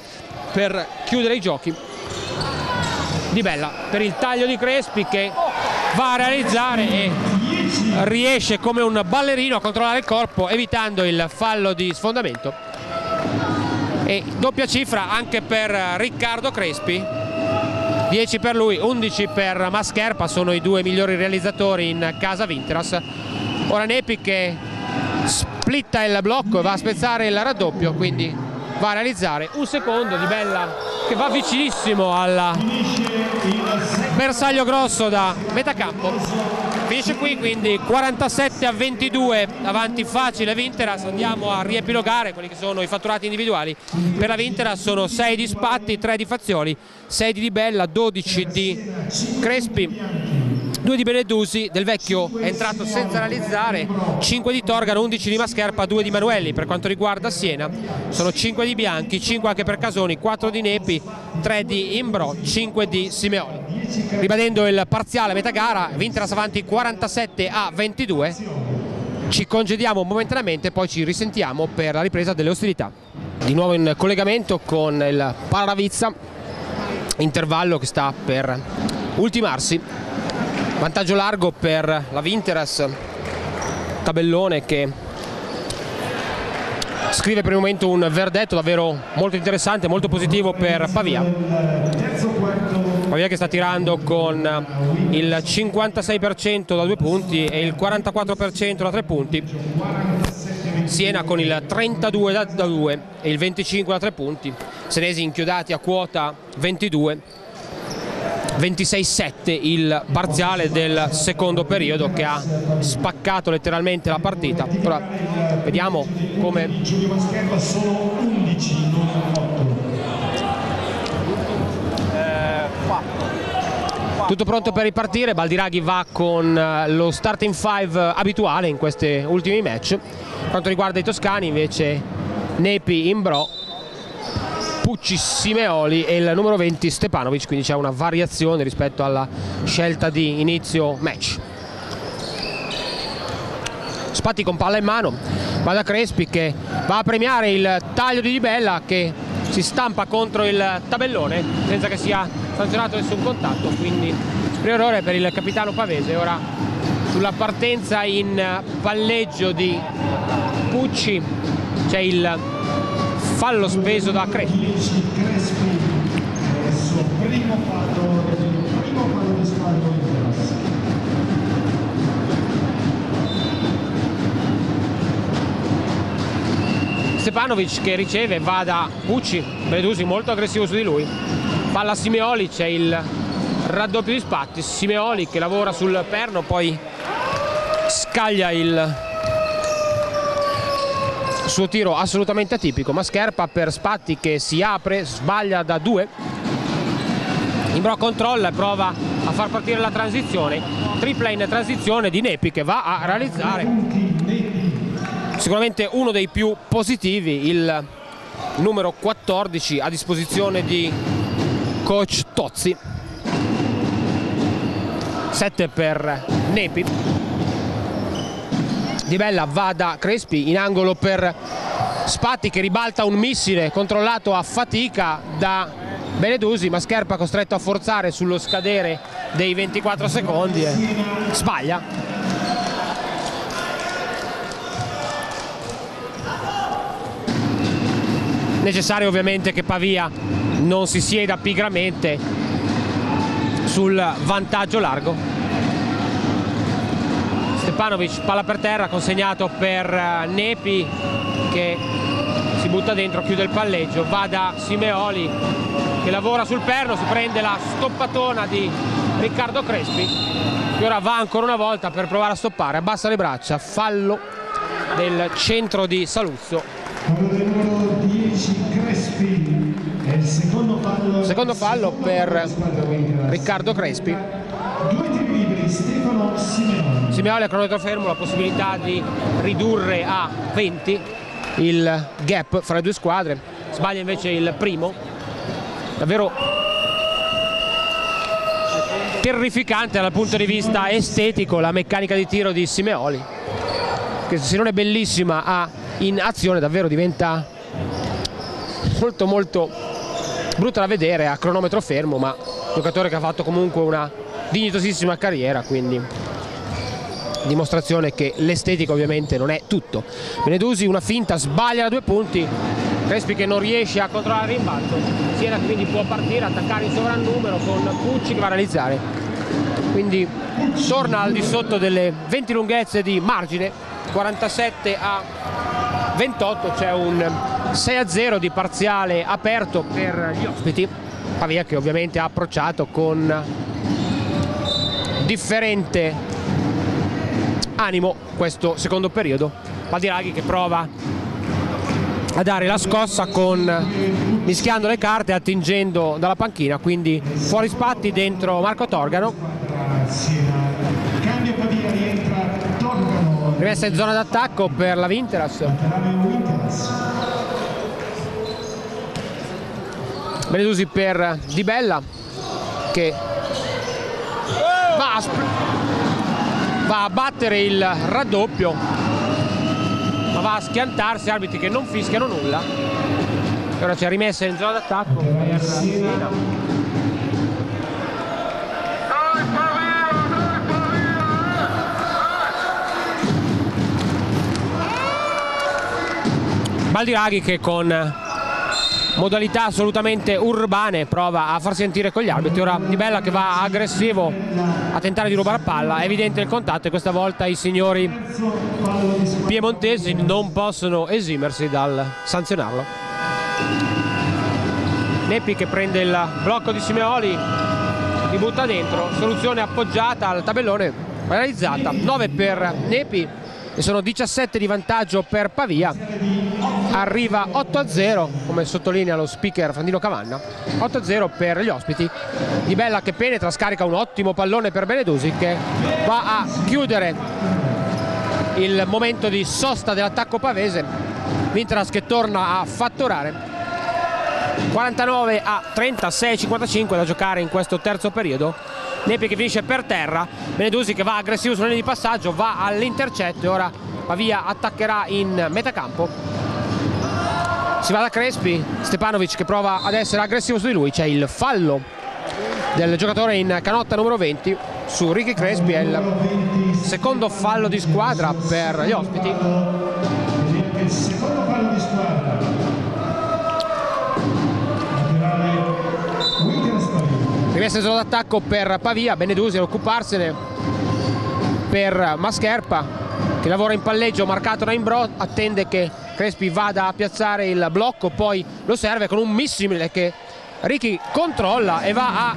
[SPEAKER 2] per chiudere i giochi. Di Bella per il taglio di Crespi che va a realizzare e riesce come un ballerino a controllare il corpo evitando il fallo di sfondamento. E doppia cifra anche per Riccardo Crespi 10 per lui, 11 per Mascherpa sono i due migliori realizzatori in casa Vinteras ora Nepi che splitta il blocco e va a spezzare il raddoppio quindi va a realizzare un secondo di Bella che va vicinissimo al bersaglio grosso da metà campo. Finisce qui quindi 47 a 22 avanti facile Vinteras andiamo a riepilogare quelli che sono i fatturati individuali. Per la Vinteras sono 6 di Spatti 3 di Fazioli 6 di Bella 12 di Crespi 2 di Benedusi, del vecchio è entrato senza realizzare, 5 di Torgano, 11 di Mascherpa, 2 di Manuelli per quanto riguarda Siena, sono 5 di Bianchi, 5 anche per Casoni, 4 di Nepi, 3 di Imbro, 5 di Simeoli. Ribadendo il parziale metà gara, Vinteras avanti 47 a 22, ci congediamo momentaneamente poi ci risentiamo per la ripresa delle ostilità. Di nuovo in collegamento con il Paravizza, intervallo che sta per ultimarsi vantaggio largo per la Vinteras. Tabellone che scrive per il momento un verdetto davvero molto interessante molto positivo per Pavia. Pavia che sta tirando con il 56% da due punti e il 44% da tre punti. Siena con il 32 da 2 e il 25 da tre punti. Senesi inchiodati a quota 22 26-7 il parziale del secondo periodo che ha spaccato letteralmente la partita. Ora vediamo come tutto pronto per ripartire, Baldiraghi va con eh, lo starting 5 abituale in questi ultimi match. Per quanto riguarda i toscani invece Nepi in bro Pucci Simeoli e il numero 20 Stepanovic, quindi c'è una variazione rispetto alla scelta di inizio match. Spatti con palla in mano, va da Crespi che va a premiare il taglio di Di Bella che si stampa contro il tabellone senza che sia sanzionato nessun contatto, quindi errore per il capitano Pavese. Ora sulla partenza in palleggio di Pucci c'è il fallo speso da Crespi. Stepanovic che riceve va da Pucci Bedusi molto aggressivo su di lui. Palla a Simeoli c'è il raddoppio di Spatti. Simeoli che lavora sul perno poi scaglia il suo tiro assolutamente atipico ma Scherpa per Spatti che si apre sbaglia da due. Imbro controlla e prova a far partire la transizione tripla in transizione di Nepi che va a realizzare sicuramente uno dei più positivi il numero 14 a disposizione di coach Tozzi. 7 per Nepi di Bella va da Crespi in angolo per Spatti che ribalta un missile controllato a fatica da Benedusi ma Scherpa costretto a forzare sullo scadere dei 24 secondi e sbaglia. Necessario ovviamente che Pavia non si sieda pigramente sul vantaggio largo Stepanovic palla per terra consegnato per eh, Nepi che si butta dentro chiude il palleggio va da Simeoli che lavora sul perno si prende la stoppatona di Riccardo Crespi che ora va ancora una volta per provare a stoppare abbassa le braccia fallo del centro di Saluzzo. Secondo fallo per Riccardo Crespi Simeoli a cronometro fermo la possibilità di ridurre a 20 il gap fra le due squadre. Sbaglia invece il primo. Davvero terrificante dal punto di vista estetico la meccanica di tiro di Simeoli che se non è bellissima in azione davvero diventa molto molto brutta da vedere a cronometro fermo ma giocatore che ha fatto comunque una dignitosissima carriera quindi dimostrazione che l'estetica ovviamente non è tutto. Benedusi una finta sbaglia da due punti. Crespi che non riesce a controllare il rimbalzo. Siena quindi può partire, attaccare in sovrannumero con Pucci che va a realizzare. Quindi torna al di sotto delle 20 lunghezze di margine. 47 a 28 c'è un 6 a 0 di parziale aperto per gli ospiti. Pavia che ovviamente ha approcciato con differente animo questo secondo periodo. Valdiraghi che prova a dare la scossa con mischiando le carte attingendo dalla panchina quindi fuori spatti dentro Marco Torgano. Rimessa in zona d'attacco per la Vinteras. Benedusi per Di Bella che va a, sp- va a battere il raddoppio ma va a schiantarsi arbitri che non fischiano nulla. E ora c'è rimessa in zona d'attacco Baldiraghi che con modalità assolutamente urbane prova a far sentire con gli arbitri. Ora Di Bella che va aggressivo a tentare di rubare palla è evidente il contatto e questa volta i signori piemontesi non possono esimersi dal sanzionarlo. Neppi che prende il blocco di Simeoli li butta dentro soluzione appoggiata al tabellone realizzata. 9 per Nepi e sono 17 di vantaggio per Pavia. Arriva 8 a 0 come sottolinea lo speaker Frandino Cavanna. 8 a 0 per gli ospiti. Di Bella che penetra scarica un ottimo pallone per Benedusi che va a chiudere il momento di sosta dell'attacco pavese Vintras che torna a fattorare 49 a 36 55 da giocare in questo terzo periodo. Nepi che finisce per terra. Benedusi che va aggressivo sulla linea di passaggio va all'intercetto e ora Pavia attaccherà in metacampo. Si va da Crespi. Stepanovic che prova ad essere aggressivo su di lui. C'è il fallo del giocatore in canotta numero 20 su Ricky Crespi. È il secondo fallo di squadra per gli ospiti rimessa in d'attacco per Pavia Benedusi ad occuparsene per Mascherpa che lavora in palleggio marcato da Imbro attende che Crespi vada a piazzare il blocco poi lo serve con un missile che Ricky controlla e va a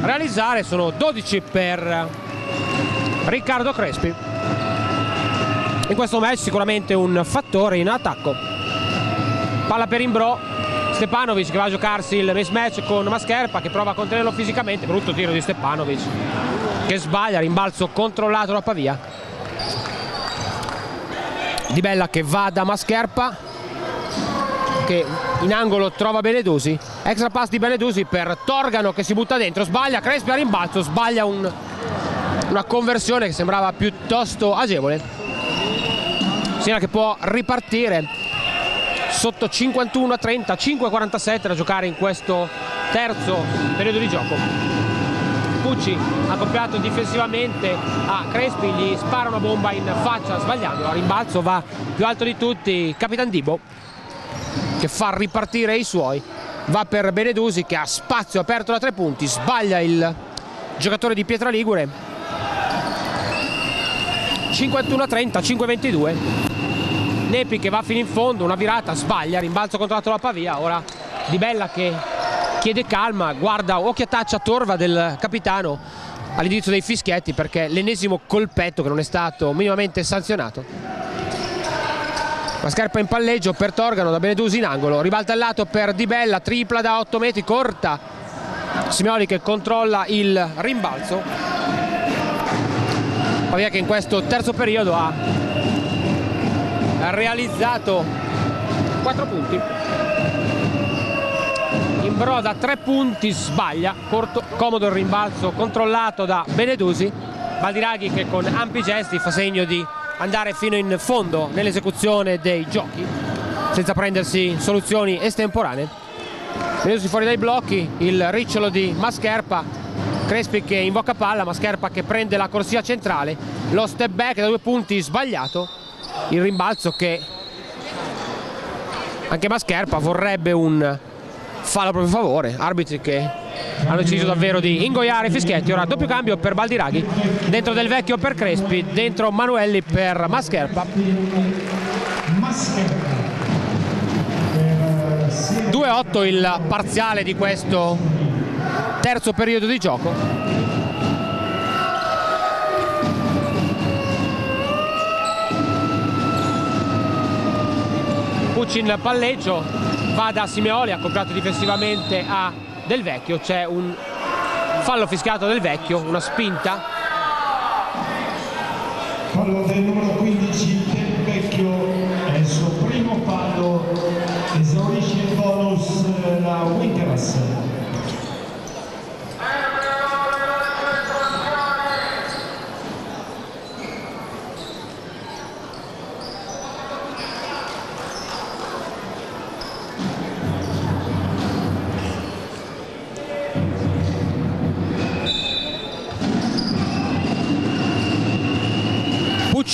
[SPEAKER 2] realizzare sono 12 per Riccardo Crespi. In questo match sicuramente un fattore in attacco. Palla per Imbro Stepanovic che va a giocarsi il mismatch con Mascherpa che prova a contenerlo fisicamente. Brutto tiro di Stepanovic che sbaglia rimbalzo controllato da Pavia. Di Bella che va da Mascherpa che in angolo trova Benedusi. Extra pass di Benedusi per Torgano che si butta dentro sbaglia Crespi a rimbalzo sbaglia un- una conversione che sembrava piuttosto agevole. Siena che può ripartire sotto 51 a 30 5 a 47 da giocare in questo terzo periodo di gioco. Pucci accoppiato difensivamente a Crespi gli spara una bomba in faccia sbagliando. A rimbalzo va più alto di tutti Capitan Dibo che fa ripartire i suoi. Va per Benedusi che ha spazio aperto da tre punti. Sbaglia il giocatore di Pietra Ligure 51 a 30 5 a 22 Nepi che va fino in fondo una virata sbaglia rimbalzo controllato da Pavia ora Di Bella che chiede calma guarda occhiataccia torva del capitano all'indirizzo dei fischietti perché l'ennesimo colpetto che non è stato minimamente sanzionato la scarpa in palleggio per Torgano da Benedusi in angolo, ribalta al lato per Di Bella, tripla da 8 metri, corta. Simeoli che controlla il rimbalzo. Pavia che in questo terzo periodo ha realizzato 4 punti. Imbro da 3 punti sbaglia, corto, comodo il rimbalzo controllato da Benedusi. Baldiraghi che con ampi gesti fa segno di andare fino in fondo nell'esecuzione dei giochi senza prendersi soluzioni estemporanee. Venuti fuori dai blocchi il ricciolo di Mascherpa. Crespi che invoca palla Mascherpa che prende la corsia centrale. Lo step back da due punti sbagliato il rimbalzo che anche Mascherpa vorrebbe un fallo a proprio favore, arbitri che hanno deciso davvero di ingoiare fischietti, ora doppio cambio per Baldiraghi, dentro del vecchio per Crespi, dentro Manuelli per Mascherpa. 2-8 il parziale di questo terzo periodo di gioco. Pucci in palleggio va da Simeoli, ha comprato difensivamente a Del Vecchio, c'è un fallo fischiato del Vecchio, una spinta.
[SPEAKER 1] Fallo del numero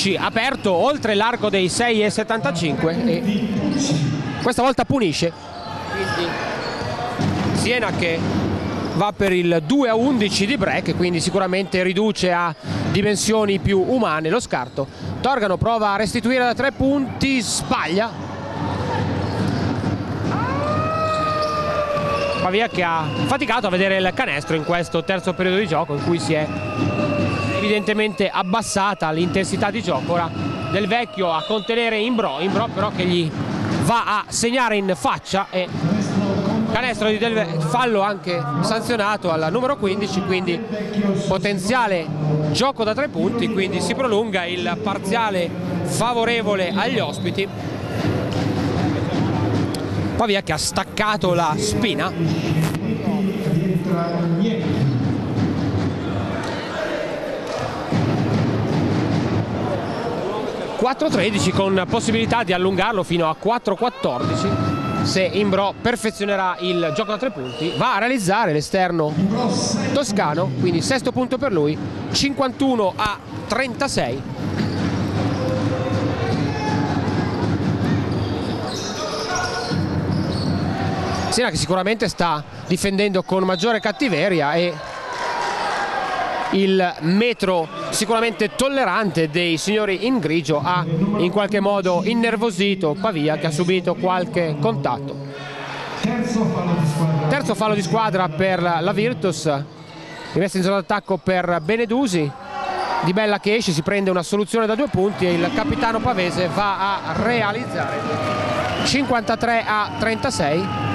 [SPEAKER 2] Pucci aperto oltre l'arco dei 6,75 e questa volta punisce. Quindi Siena che va per il 2 a 11 di break, quindi sicuramente riduce a dimensioni più umane lo scarto. Torgano prova a restituire da tre punti, sbaglia. Pavia che ha faticato a vedere il canestro in questo terzo periodo di gioco in cui si è evidentemente abbassata l'intensità di gioco. Ora Del Vecchio a contenere Imbro, Imbro però che gli va a segnare in faccia e canestro di Del Vecchio, fallo anche sanzionato al numero 15, quindi potenziale gioco da tre punti, quindi si prolunga il parziale favorevole agli ospiti. Pavia che ha staccato la spina. 4-13 con possibilità di allungarlo fino a 4-14 se Imbro perfezionerà il gioco da tre punti va a realizzare l'esterno toscano quindi sesto punto per lui 51 a 36 Siena che sicuramente sta difendendo con maggiore cattiveria e il metro sicuramente tollerante dei signori in grigio ha in qualche modo innervosito Pavia che ha subito qualche contatto.
[SPEAKER 1] Terzo fallo di squadra.
[SPEAKER 2] Per la Virtus, rimessa in zona d'attacco per Benedusi. Di Bella che esce, si prende una soluzione da due punti e il capitano pavese va a realizzare 53 a 36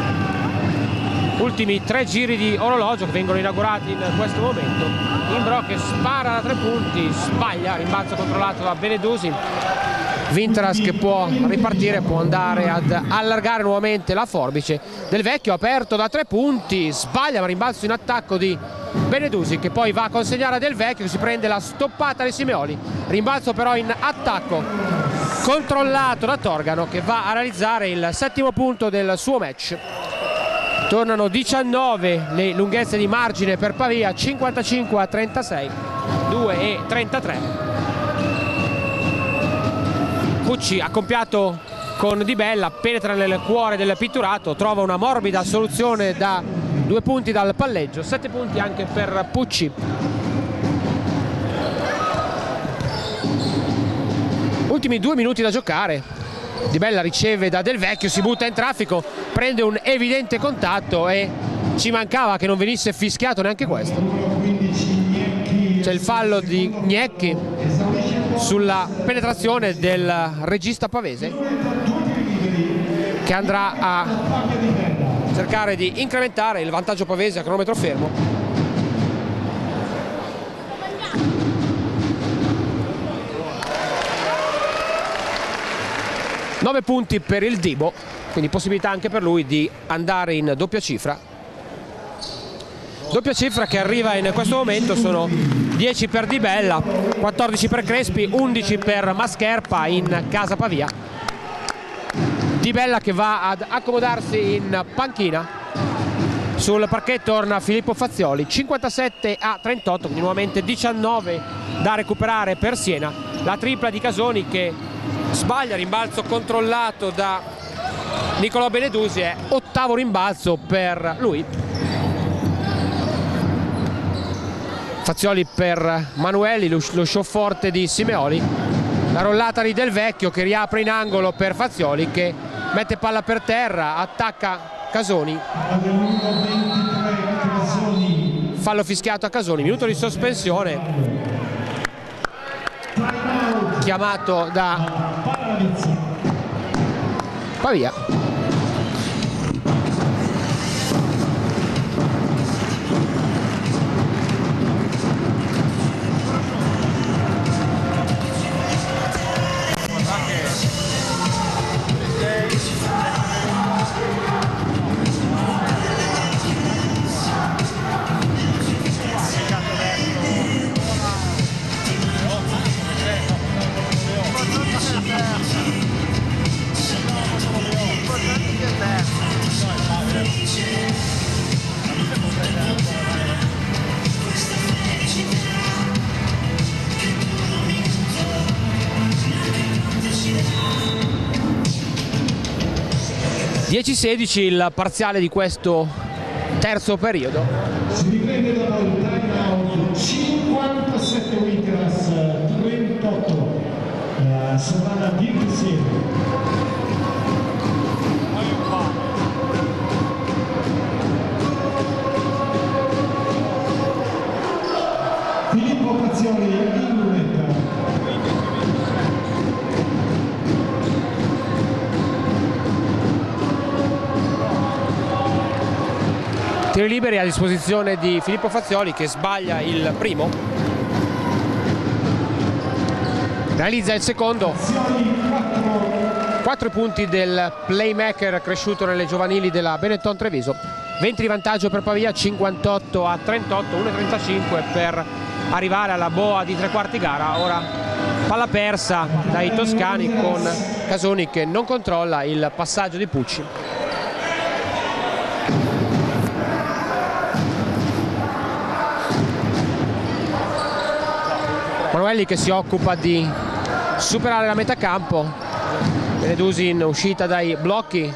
[SPEAKER 2] ultimi tre giri di orologio che vengono inaugurati in questo momento. Imbro che spara da tre punti sbaglia, rimbalzo controllato da Benedusi. Vintras che può ripartire, può andare ad allargare nuovamente la forbice. Del vecchio aperto da tre punti, sbaglia ma rimbalzo in attacco di Benedusi che poi va a consegnare a Del Vecchio che si prende la stoppata di Simeoli, rimbalzo però in attacco controllato da Torgano che va a realizzare il settimo punto del suo match tornano 19 le lunghezze di margine per Pavia 55 a 36 2 e 33 Pucci ha compiato con Di Bella penetra nel cuore del pitturato trova una morbida soluzione da due punti dal palleggio 7 punti anche per Pucci. Ultimi due minuti da giocare di Bella riceve da Del Vecchio, si butta in traffico, prende un evidente contatto e ci mancava che non venisse fischiato neanche questo. C'è il fallo di Gnecchi sulla penetrazione del regista pavese che andrà a cercare di incrementare il vantaggio pavese a cronometro fermo 9 punti per il Dibo, quindi possibilità anche per lui di andare in doppia cifra. Doppia cifra che arriva in questo momento sono 10 per Di Bella, 14 per Crespi, 11 per Mascherpa in casa Pavia. Di Bella che va ad accomodarsi in panchina. Sul parquet torna Filippo Fazioli, 57 a 38, quindi nuovamente 19 da recuperare per Siena. La tripla di Casoni che sbaglia, rimbalzo controllato da Nicolò Benedusi è ottavo rimbalzo per lui. Fazioli per Manueli, lo, lo show forte di Simeoli la rollata di Del Vecchio che riapre in angolo per Fazioli che mette palla per terra, attacca Casoni. Fallo fischiato a Casoni, minuto di sospensione chiamato da Pavia (10-16) il parziale di questo terzo periodo.
[SPEAKER 1] Si riprende time out 57 Winters 38 eh,
[SPEAKER 2] tiri liberi a disposizione di Filippo Fazioli che sbaglia il primo. Realizza il secondo.
[SPEAKER 1] Pazzioli 4
[SPEAKER 2] 4 punti del playmaker cresciuto nelle giovanili della Benetton Treviso. 20 di vantaggio per Pavia 58 a 38 1,35 per arrivare alla boa di tre quarti gara. Ora palla persa dai toscani con Casoni che non controlla il passaggio di Pucci Manuelli che si occupa di superare la metà campo. Benedusi in uscita dai blocchi.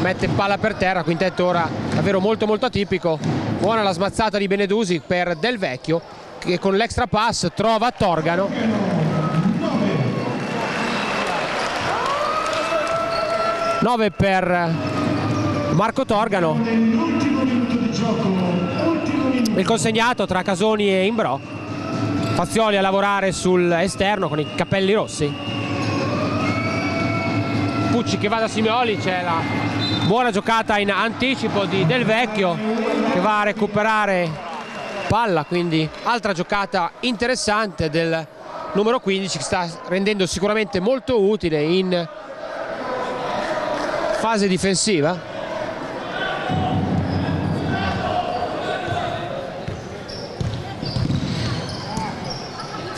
[SPEAKER 2] Mette palla per terra quintetto ora davvero molto molto atipico. Buona la smazzata di Benedusi per Del Vecchio che con l'extra pass trova Torgano. 9 per Marco Torgano. Il consegnato tra Casoni e Imbrò Fazioli a lavorare sull'esterno con i capelli rossi. Pucci che va da Simeoli c'è la buona giocata in anticipo di Del Vecchio che va a recuperare palla quindi altra giocata interessante del numero 15 che sta rendendo sicuramente molto utile in fase difensiva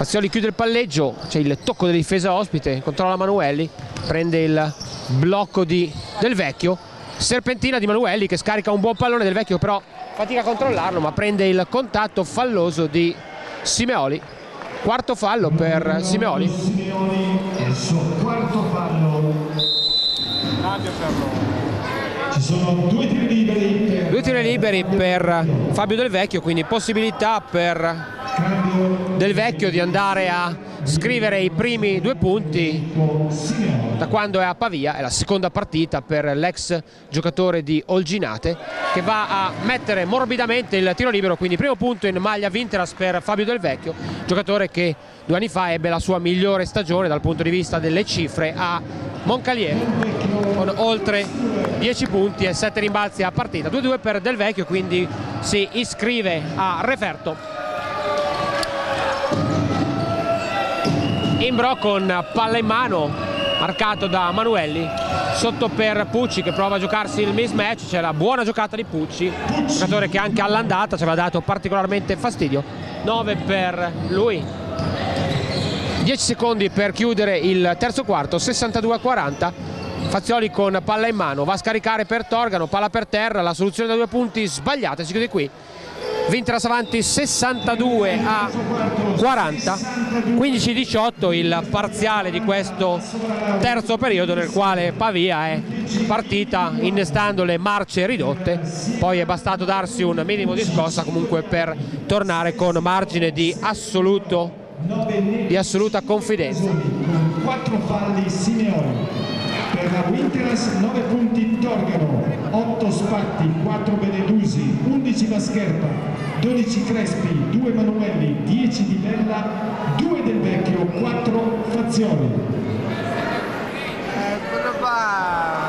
[SPEAKER 2] Fazioli chiude il palleggio, c'è il tocco della difesa ospite, controlla Manuelli, prende il blocco di Del Vecchio, serpentina di Manuelli che scarica un buon pallone Del Vecchio però fatica a controllarlo ma prende il contatto falloso di Simeoli. Quarto fallo per Simeoli.
[SPEAKER 1] Ci sono due tiri liberi per
[SPEAKER 2] Fabio Del Vecchio, quindi possibilità per Del Vecchio di andare a scrivere i primi due punti da quando è a Pavia, è la seconda partita per l'ex giocatore di Olginate che va a mettere morbidamente il tiro libero, quindi primo punto in maglia Vinteras per Fabio Del Vecchio, giocatore che due anni fa ebbe la sua migliore stagione dal punto di vista delle cifre a Moncalieri con oltre 10 punti e 7 rimbalzi a partita, 2-2 per Del Vecchio quindi si iscrive a Referto. Imbro con palla in mano marcato da Manuelli sotto per Pucci che prova a giocarsi il mismatch c'è la buona giocata di Pucci giocatore che anche all'andata ci aveva dato particolarmente fastidio. 9 per lui. 10 secondi per chiudere il terzo quarto 62 a 40 Fazioli con palla in mano va a scaricare per Torgano palla per terra la soluzione da due punti sbagliata si chiude qui Vintras avanti 62 a 40 15-18 il parziale di questo terzo periodo nel quale Pavia è partita innestando le marce ridotte. Poi è bastato darsi un minimo di scossa comunque per tornare con margine di assoluto di assoluta confidenza.
[SPEAKER 1] 4 falli Simeoni per Winteras 9 punti Torgano 8 Spatti 4 Benedusi 11 Mascherpa 12 Crespi 2 Manuelli 10 Di Bella 2 Del Vecchio 4 Fazioni
[SPEAKER 4] Eh, quello qua...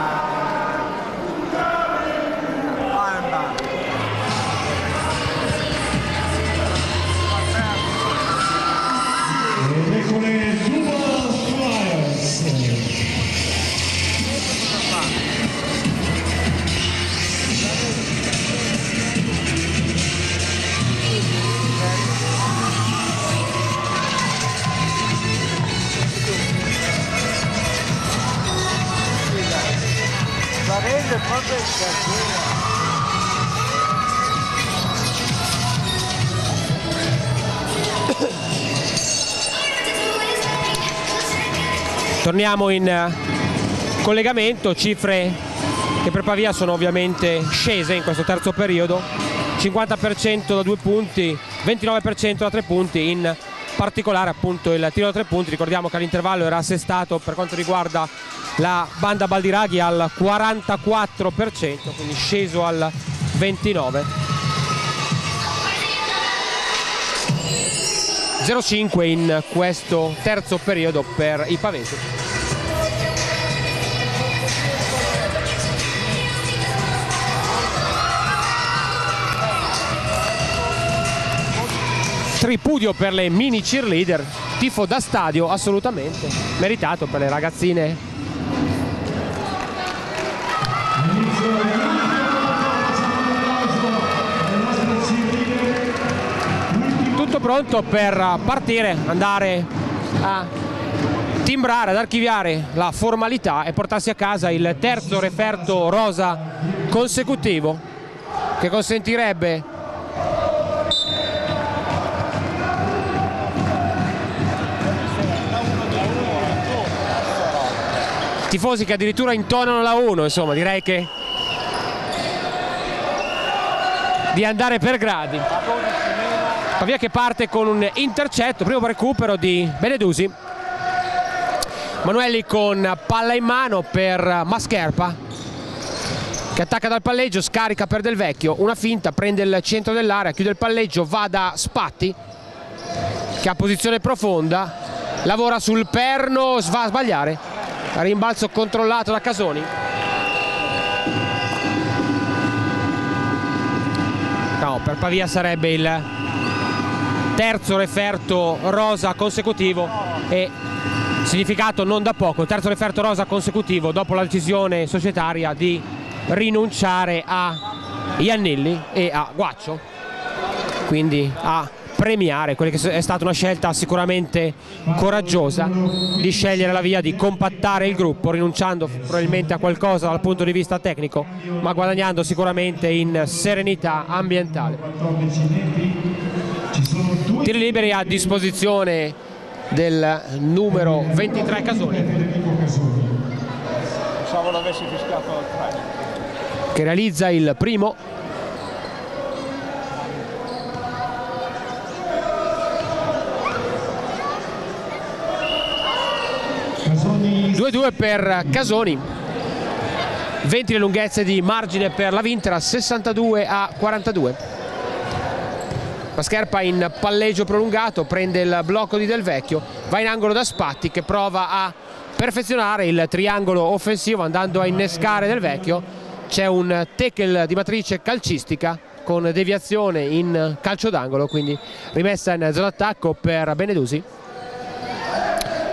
[SPEAKER 2] Torniamo in eh, collegamento, cifre che per Pavia sono ovviamente scese in questo terzo periodo, 50% da due punti, 29% da tre punti, in particolare appunto il tiro da tre punti, ricordiamo che all'intervallo era assestato per quanto riguarda la banda Baldiraghi al 44%, quindi sceso al 29%. 0-5 in questo terzo periodo per i pavesi. Tripudio per le mini cheerleader, tifo da stadio assolutamente, meritato per le ragazzine. Tutto pronto per partire, andare a timbrare, ad archiviare la formalità e portarsi a casa il terzo referto rosa consecutivo che consentirebbe tifosi che addirittura intonano la 1 insomma direi che di andare per gradi. Pavia che parte con un intercetto, primo recupero di Benedusi. Manuelli con palla in mano per Mascherpa che attacca dal palleggio, scarica per Del Vecchio, una finta, prende il centro dell'area, chiude il palleggio, va da Spatti che ha posizione profonda, lavora sul perno, va a sbagliare, rimbalzo controllato da Casoni. No, per Pavia sarebbe il terzo referto rosa consecutivo e significato non da poco, terzo referto rosa consecutivo dopo la decisione societaria di rinunciare a Iannelli e a Guaccio, quindi a premiare quella che è stata una scelta sicuramente coraggiosa di scegliere la via di compattare il gruppo rinunciando probabilmente a qualcosa dal punto di vista tecnico ma guadagnando sicuramente in serenità ambientale.
[SPEAKER 1] 14 netti ci sono due
[SPEAKER 2] Tiri liberi a disposizione del numero 23 Casoni
[SPEAKER 1] Federico Casoni
[SPEAKER 4] Pensavo l'avessi fischiato al 3.
[SPEAKER 2] che realizza il primo 2-2 per Casoni. 20 le lunghezze di margine per la Vintera 62 a 42 Mascherpa in palleggio prolungato prende il blocco di Del Vecchio va in angolo da Spatti che prova a perfezionare il triangolo offensivo andando a innescare Del Vecchio. C'è un tackle di matrice calcistica con deviazione in calcio d'angolo quindi rimessa in zona attacco per Benedusi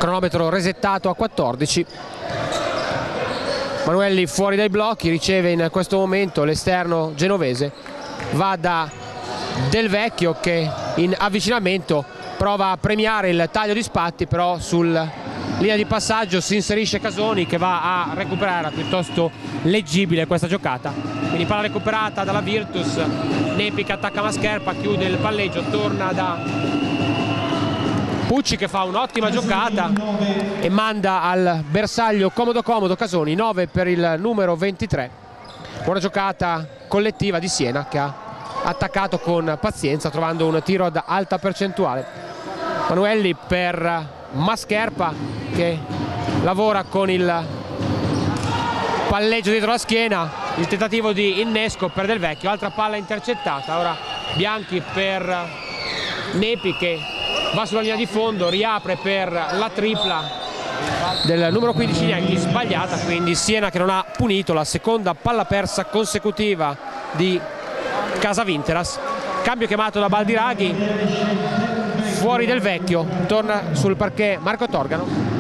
[SPEAKER 2] cronometro resettato a 14 Manuelli fuori dai blocchi riceve in questo momento l'esterno genovese. Va da Del Vecchio che in avvicinamento prova a premiare il taglio di Spatti però sul linea di passaggio si inserisce Casoni che va a recuperare piuttosto leggibile questa giocata. Quindi palla recuperata dalla Virtus Nepi che attacca Mascherpa chiude il palleggio torna da Pucci che fa un'ottima giocata e manda al bersaglio comodo comodo Casoni 9 per il numero 23 buona giocata collettiva di Siena che ha attaccato con pazienza trovando un tiro ad alta percentuale. Manuelli per Mascherpa che lavora con il palleggio dietro la schiena. Il tentativo di innesco per Del Vecchio altra palla intercettata. Ora Bianchi per Nepi che va sulla linea di fondo riapre per la tripla del numero 15 Bianchi sbagliata quindi Siena che non ha punito la seconda palla persa consecutiva di Casa Vinteras. Cambio chiamato da Baldiraghi. Fuori del vecchio torna sul parquet Marco Torgano.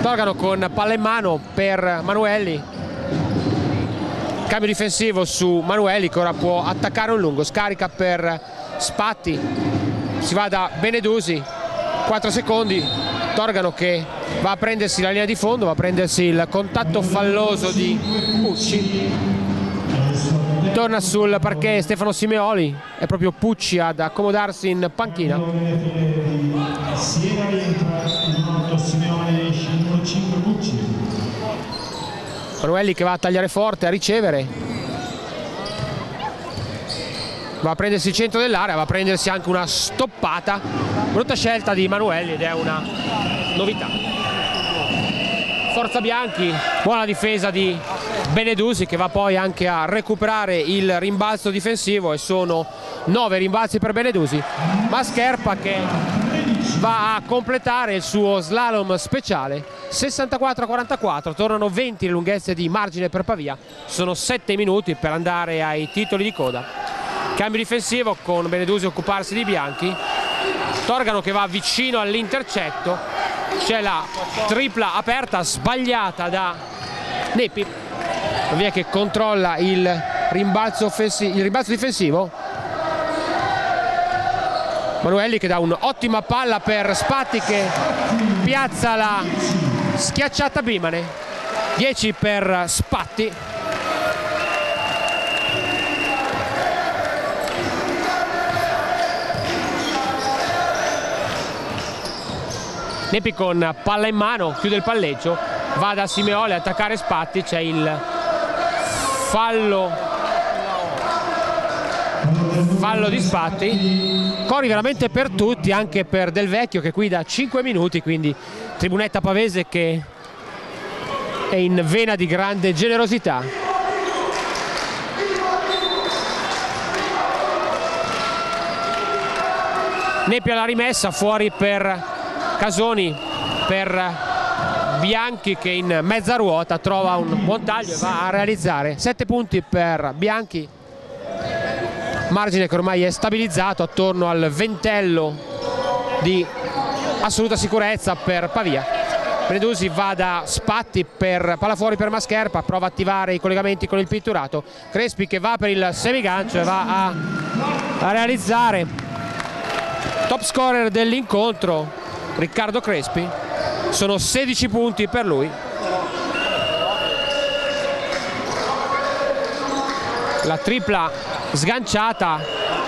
[SPEAKER 2] Torgano con palla in mano per Manuelli cambio difensivo su Manuelli che ora può attaccare un lungo. Scarica per Spatti. Si va da Benedusi. 4 secondi. Torgano che va a prendersi la linea di fondo va a prendersi il contatto falloso di Pucci. Torna sul parquet Stefano Simeoli. È proprio Pucci ad accomodarsi in panchina
[SPEAKER 1] Siena rientra il noto Simeone esce il numero 5 Bucci.
[SPEAKER 2] Manuelli che va a tagliare forte, a ricevere. Va a prendersi il centro dell'area, va a prendersi anche una stoppata. Brutta scelta di Manuelli ed è una novità. Forza Bianchi, buona difesa di Benedusi che va poi anche a recuperare il rimbalzo difensivo e sono 9 rimbalzi per Benedusi. Mascherpa che va a completare il suo slalom speciale 64-44 tornano 20 le lunghezze di margine per Pavia sono 7 minuti per andare ai titoli di coda. Cambio difensivo con Benedusi occuparsi di Bianchi Torgano che va vicino all'intercetto c'è la tripla aperta sbagliata da Nepi via che controlla il rimbalzo, il rimbalzo difensivo Manuelli che dà un'ottima palla per Spatti che piazza la schiacciata Bimane. 10 per Spatti. Nepi con palla in mano chiude il palleggio va da Simeole a attaccare Spatti c'è il fallo fallo di Spatti cori veramente per tutti anche per Del Vecchio che qui da 5 minuti quindi tribunetta pavese che è in vena di grande generosità. Nepi alla rimessa fuori per Casoni per Bianchi che in mezza ruota trova un buon taglio e va a realizzare 7 punti per Bianchi margine che ormai è stabilizzato attorno al ventello di assoluta sicurezza per Pavia. Medusi va da Spatti per palla fuori per Mascherpa prova a attivare i collegamenti con il pitturato Crespi che va per il semigancio e va a, a realizzare top scorer dell'incontro. Riccardo Crespi sono 16 punti per lui. La tripla sganciata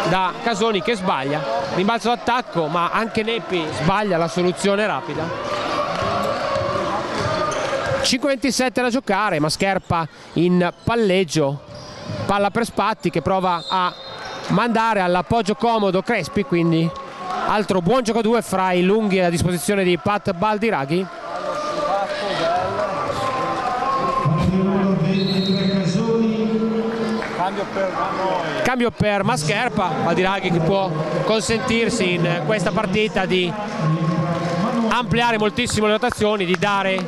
[SPEAKER 2] da Casoni che sbaglia rimbalzo d'attacco ma anche Neppi sbaglia la soluzione rapida 5-27 da giocare Mascherpa in palleggio palla per Spatti che prova a mandare all'appoggio comodo Crespi quindi altro buon gioco 2 fra i lunghi a disposizione di Pat Baldiraghi
[SPEAKER 1] Numero 23 Casoni.
[SPEAKER 4] Cambio per.
[SPEAKER 2] Cambio per Mascherpa Baldiraghi che può consentirsi in questa partita di ampliare moltissimo le rotazioni di dare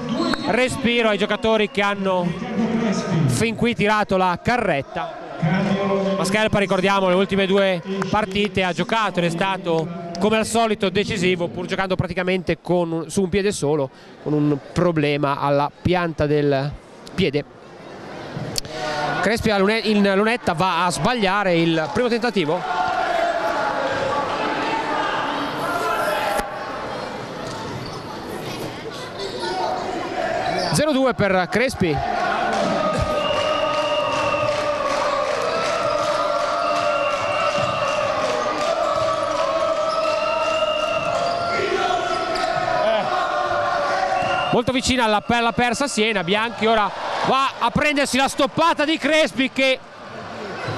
[SPEAKER 2] respiro ai giocatori che hanno fin qui tirato la carretta. Mascherpa ricordiamo le ultime due partite ha giocato ed è stato come al solito decisivo pur giocando praticamente con su un piede solo con un problema alla pianta del piede Crespi in lunetta va a sbagliare il primo tentativo. 0-2 per Crespi. Molto vicina alla, alla persa Siena Bianchi ora va a prendersi la stoppata di Crespi che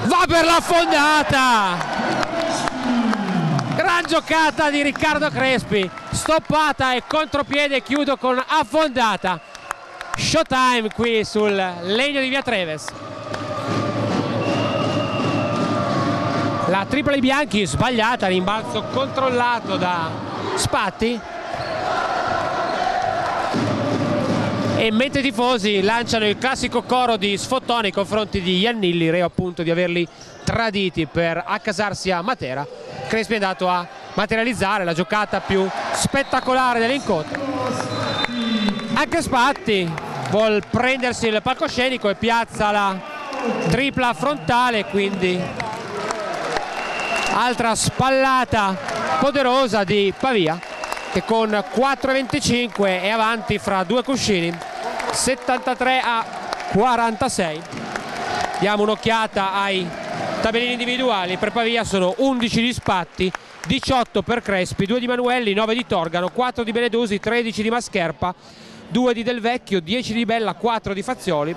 [SPEAKER 2] va per la fondata. Gran giocata di Riccardo Crespi. Stoppata e contropiede chiudo con affondata. Showtime qui sul legno di Via Treves. La tripla di Bianchi sbagliata rimbalzo controllato da Spatti e mentre i tifosi lanciano il classico coro di sfottò nei confronti di Iannilli, reo appunto di averli traditi per accasarsi a Matera, Crespi è andato a materializzare la giocata più spettacolare dell'incontro. Anche Spatti vuol prendersi il palcoscenico e piazza la tripla frontale, quindi altra spallata poderosa di Pavia che con 4,25 è avanti fra due cuscini. 73 a 46 diamo un'occhiata ai tabellini individuali. Per Pavia sono 11 di Spatti 18 per Crespi 2 di Manuelli 9 di Torgano 4 di Benedusi 13 di Mascherpa 2 di Del Vecchio 10 di Bella 4 di Fazioli.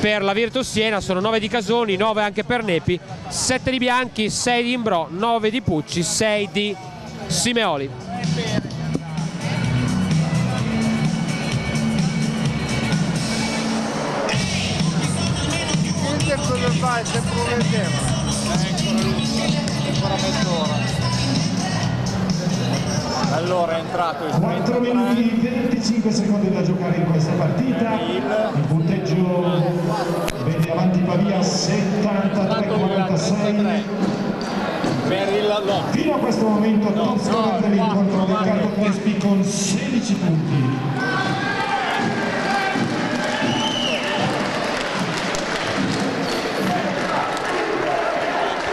[SPEAKER 2] Per la Virtus Siena sono 9 di Casoni 9 anche per Nepi 7 di Bianchi 6 di Imbro 9 di Pucci 6 di Simeoli
[SPEAKER 4] fa è sempre un tema. Ancora mezz'ora. Allora è entrato il
[SPEAKER 1] 4 minuti e 25 secondi da giocare in questa partita. Il, il punteggio vede avanti Pavia 73-46.
[SPEAKER 4] Per il no.
[SPEAKER 1] Fino a questo momento no, non no, dell'incontro del Riccardo Crespi con 16 punti.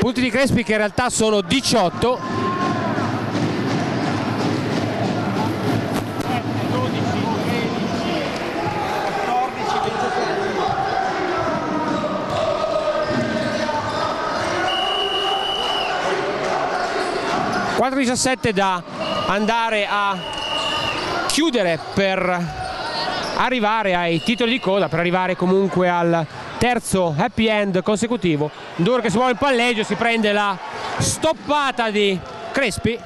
[SPEAKER 2] Punti di Crespi che in realtà sono 18 4-17 da andare a chiudere per arrivare ai titoli di coda, per arrivare comunque al terzo happy end consecutivo. Dur che si muove il palleggio si prende la stoppata di Crespi.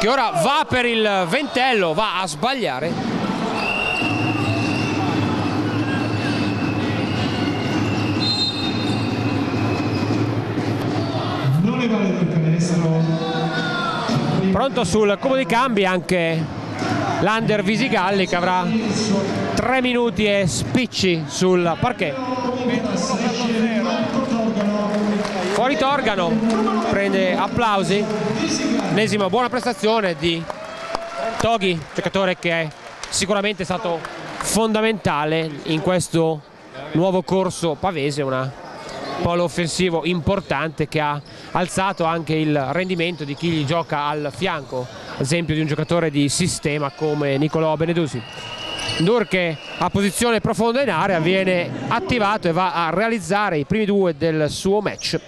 [SPEAKER 2] Che ora va per il ventello va a sbagliare. Pronto sul cubo di cambi anche l'Under Visigalli che avrà 3 minuti e spicci sul parquet. Fuori Torgano prende applausi. Ennesima buona prestazione di Toghi giocatore che è sicuramente stato fondamentale in questo nuovo corso pavese una polo offensivo importante che ha alzato anche il rendimento di chi gli gioca al fianco esempio di un giocatore di sistema come Nicolò Benedusi Dur a posizione profonda in area viene attivato e va a realizzare i primi due del suo match.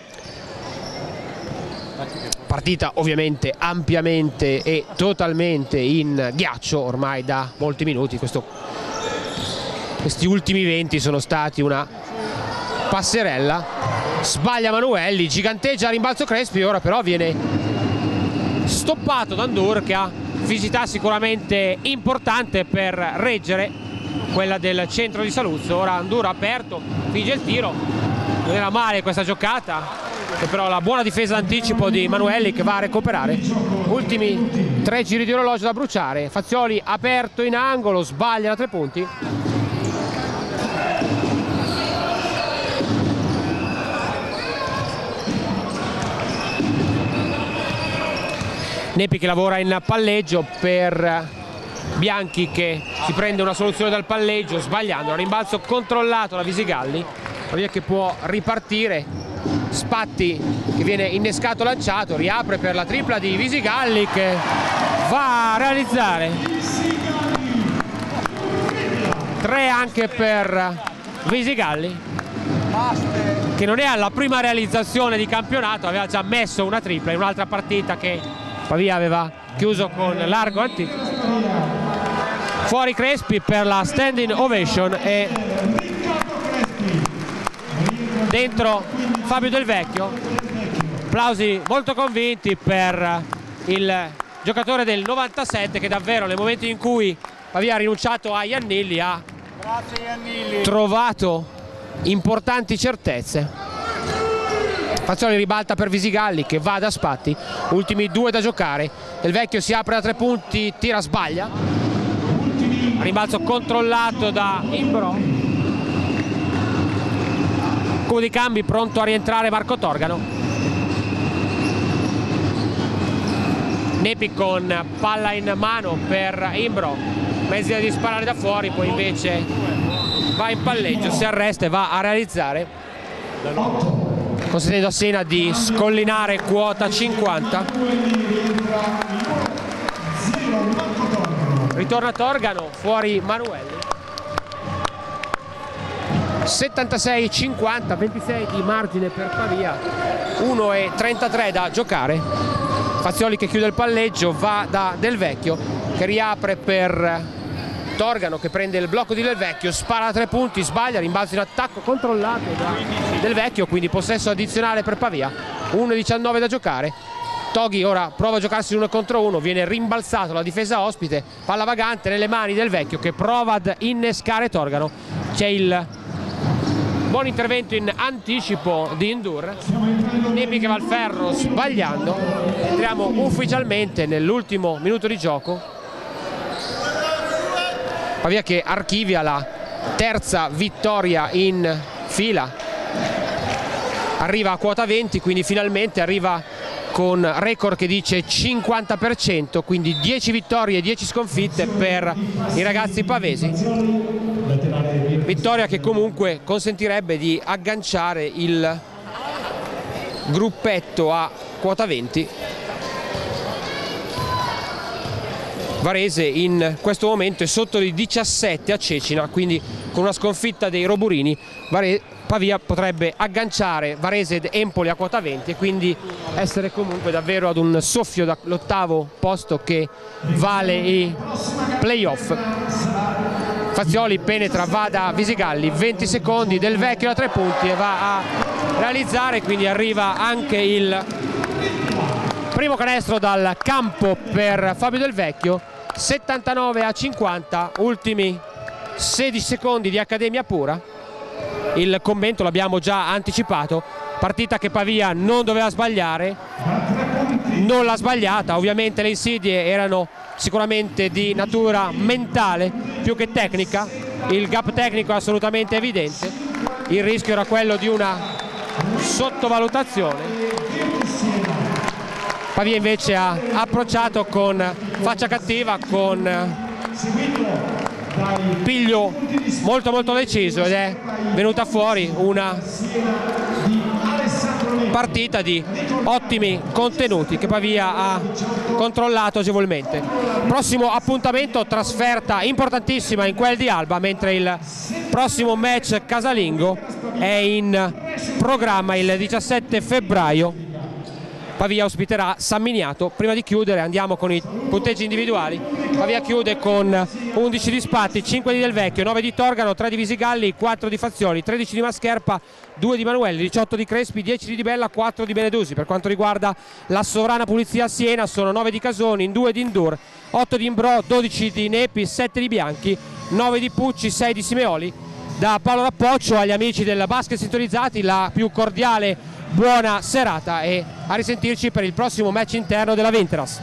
[SPEAKER 2] Partita ovviamente ampiamente e totalmente in ghiaccio ormai da molti minuti. Questo, questi ultimi 20 sono stati una passerella. Sbaglia Manuelli giganteggia rimbalzo Crespi ora però viene stoppato da Andur che ha fisicità sicuramente importante per reggere quella del centro di Saluzzo. Ora Andur aperto finge il tiro. Non era male questa giocata e però la buona difesa d'anticipo di Manuelli che va a recuperare. Ultimi tre giri di orologio da bruciare. Fazioli aperto in angolo sbaglia da tre punti Nepi che lavora in palleggio per Bianchi che si prende una soluzione dal palleggio sbagliando, un rimbalzo controllato da Visigalli, Pavia che può ripartire, Spatti che viene innescato lanciato, riapre per la tripla di Visigalli che va a realizzare. Tre anche per Visigalli che non è la prima realizzazione di campionato, aveva già messo una tripla in un'altra partita che Pavia aveva chiuso con largo antico. Fuori Crespi per la standing ovation e dentro Fabio Del Vecchio. Applausi molto convinti per il giocatore del 97 che davvero nel momento in cui Pavia ha rinunciato a Iannilli ha
[SPEAKER 4] Grazie Iannilli.
[SPEAKER 2] trovato importanti certezze. Fazzoli ribalta per Visigalli che va da Spatti, ultimi due da giocare. Del Vecchio si apre da tre punti, tira sbaglia. Rimbalzo controllato da Imbro. Cubo di cambi pronto a rientrare Marco Torgano. Nepi con palla in mano per Imbro, mezzo di sparare da fuori, poi invece va in palleggio, si arresta e va a realizzare consentendo a Sena di scollinare quota 50 ritorna Torgano fuori Manuelli. 76-50 26 di margine per Pavia. 1 e 33 da giocare. Fazioli che chiude il palleggio va da Del Vecchio che riapre per Torgano che prende il blocco di Del Vecchio, spara a tre punti, sbaglia, rimbalzo in attacco controllato da Del Vecchio, quindi possesso addizionale per Pavia, 1-19 da giocare. Toghi ora prova a giocarsi uno contro uno, viene rimbalzato la difesa ospite, palla vagante nelle mani del Vecchio che prova ad innescare Torgano. C'è il buon intervento in anticipo di Indur, Nepi che va al ferro sbagliando. Entriamo ufficialmente nell'ultimo minuto di gioco Pavia che archivia la terza vittoria in fila arriva a quota 20 quindi finalmente arriva con record che dice 50% quindi 10 vittorie e 10 sconfitte per i ragazzi pavesi. Vittoria che comunque consentirebbe di agganciare il gruppetto a quota 20 Varese in questo momento è sotto di 17 a Cecina, quindi con una sconfitta dei Roburini Vare Pavia potrebbe agganciare Varese ed Empoli a quota 20 e quindi essere comunque davvero ad un soffio dall'ottavo posto che vale i playoff. Fazioli penetra, va da Visigalli, 20 secondi del vecchio a tre punti e va a realizzare, quindi arriva anche il primo canestro dal campo per Fabio Del Vecchio 79 a 50 ultimi 16 secondi di Accademia Pura. Il commento l'abbiamo già anticipato. Partita che Pavia non doveva sbagliare. Non l'ha sbagliata. Ovviamente le insidie erano sicuramente di natura mentale più che tecnica. Il gap tecnico è assolutamente evidente. Il rischio era quello di una sottovalutazione. Pavia invece ha approcciato con faccia cattiva, con piglio molto molto deciso ed è venuta fuori una partita di ottimi contenuti che Pavia ha controllato agevolmente. Prossimo appuntamento, trasferta importantissima in quel di Alba, mentre il prossimo match casalingo è in programma il 17 febbraio Pavia ospiterà San Miniato. Prima di chiudere andiamo con i punteggi individuali. Pavia chiude con 11 di Spatti, 5 di Del Vecchio, 9 di Torgano, 3 di Visigalli, 4 di Fazioli, 13 di Mascherpa, 2 di Manuelli, 18 di Crespi, 10 di Di Bella, 4 di Benedusi. Per quanto riguarda la sovrana pulizia a Siena sono 9 di Casoni, 2 di Indur, 8 di Imbro, 12 di Nepi, 7 di Bianchi, 9 di Pucci, 6 di Simeoli. Da Paolo Rappoccio agli amici del basket sintonizzati la più cordiale buona serata e a risentirci per il prossimo match interno della Venteras.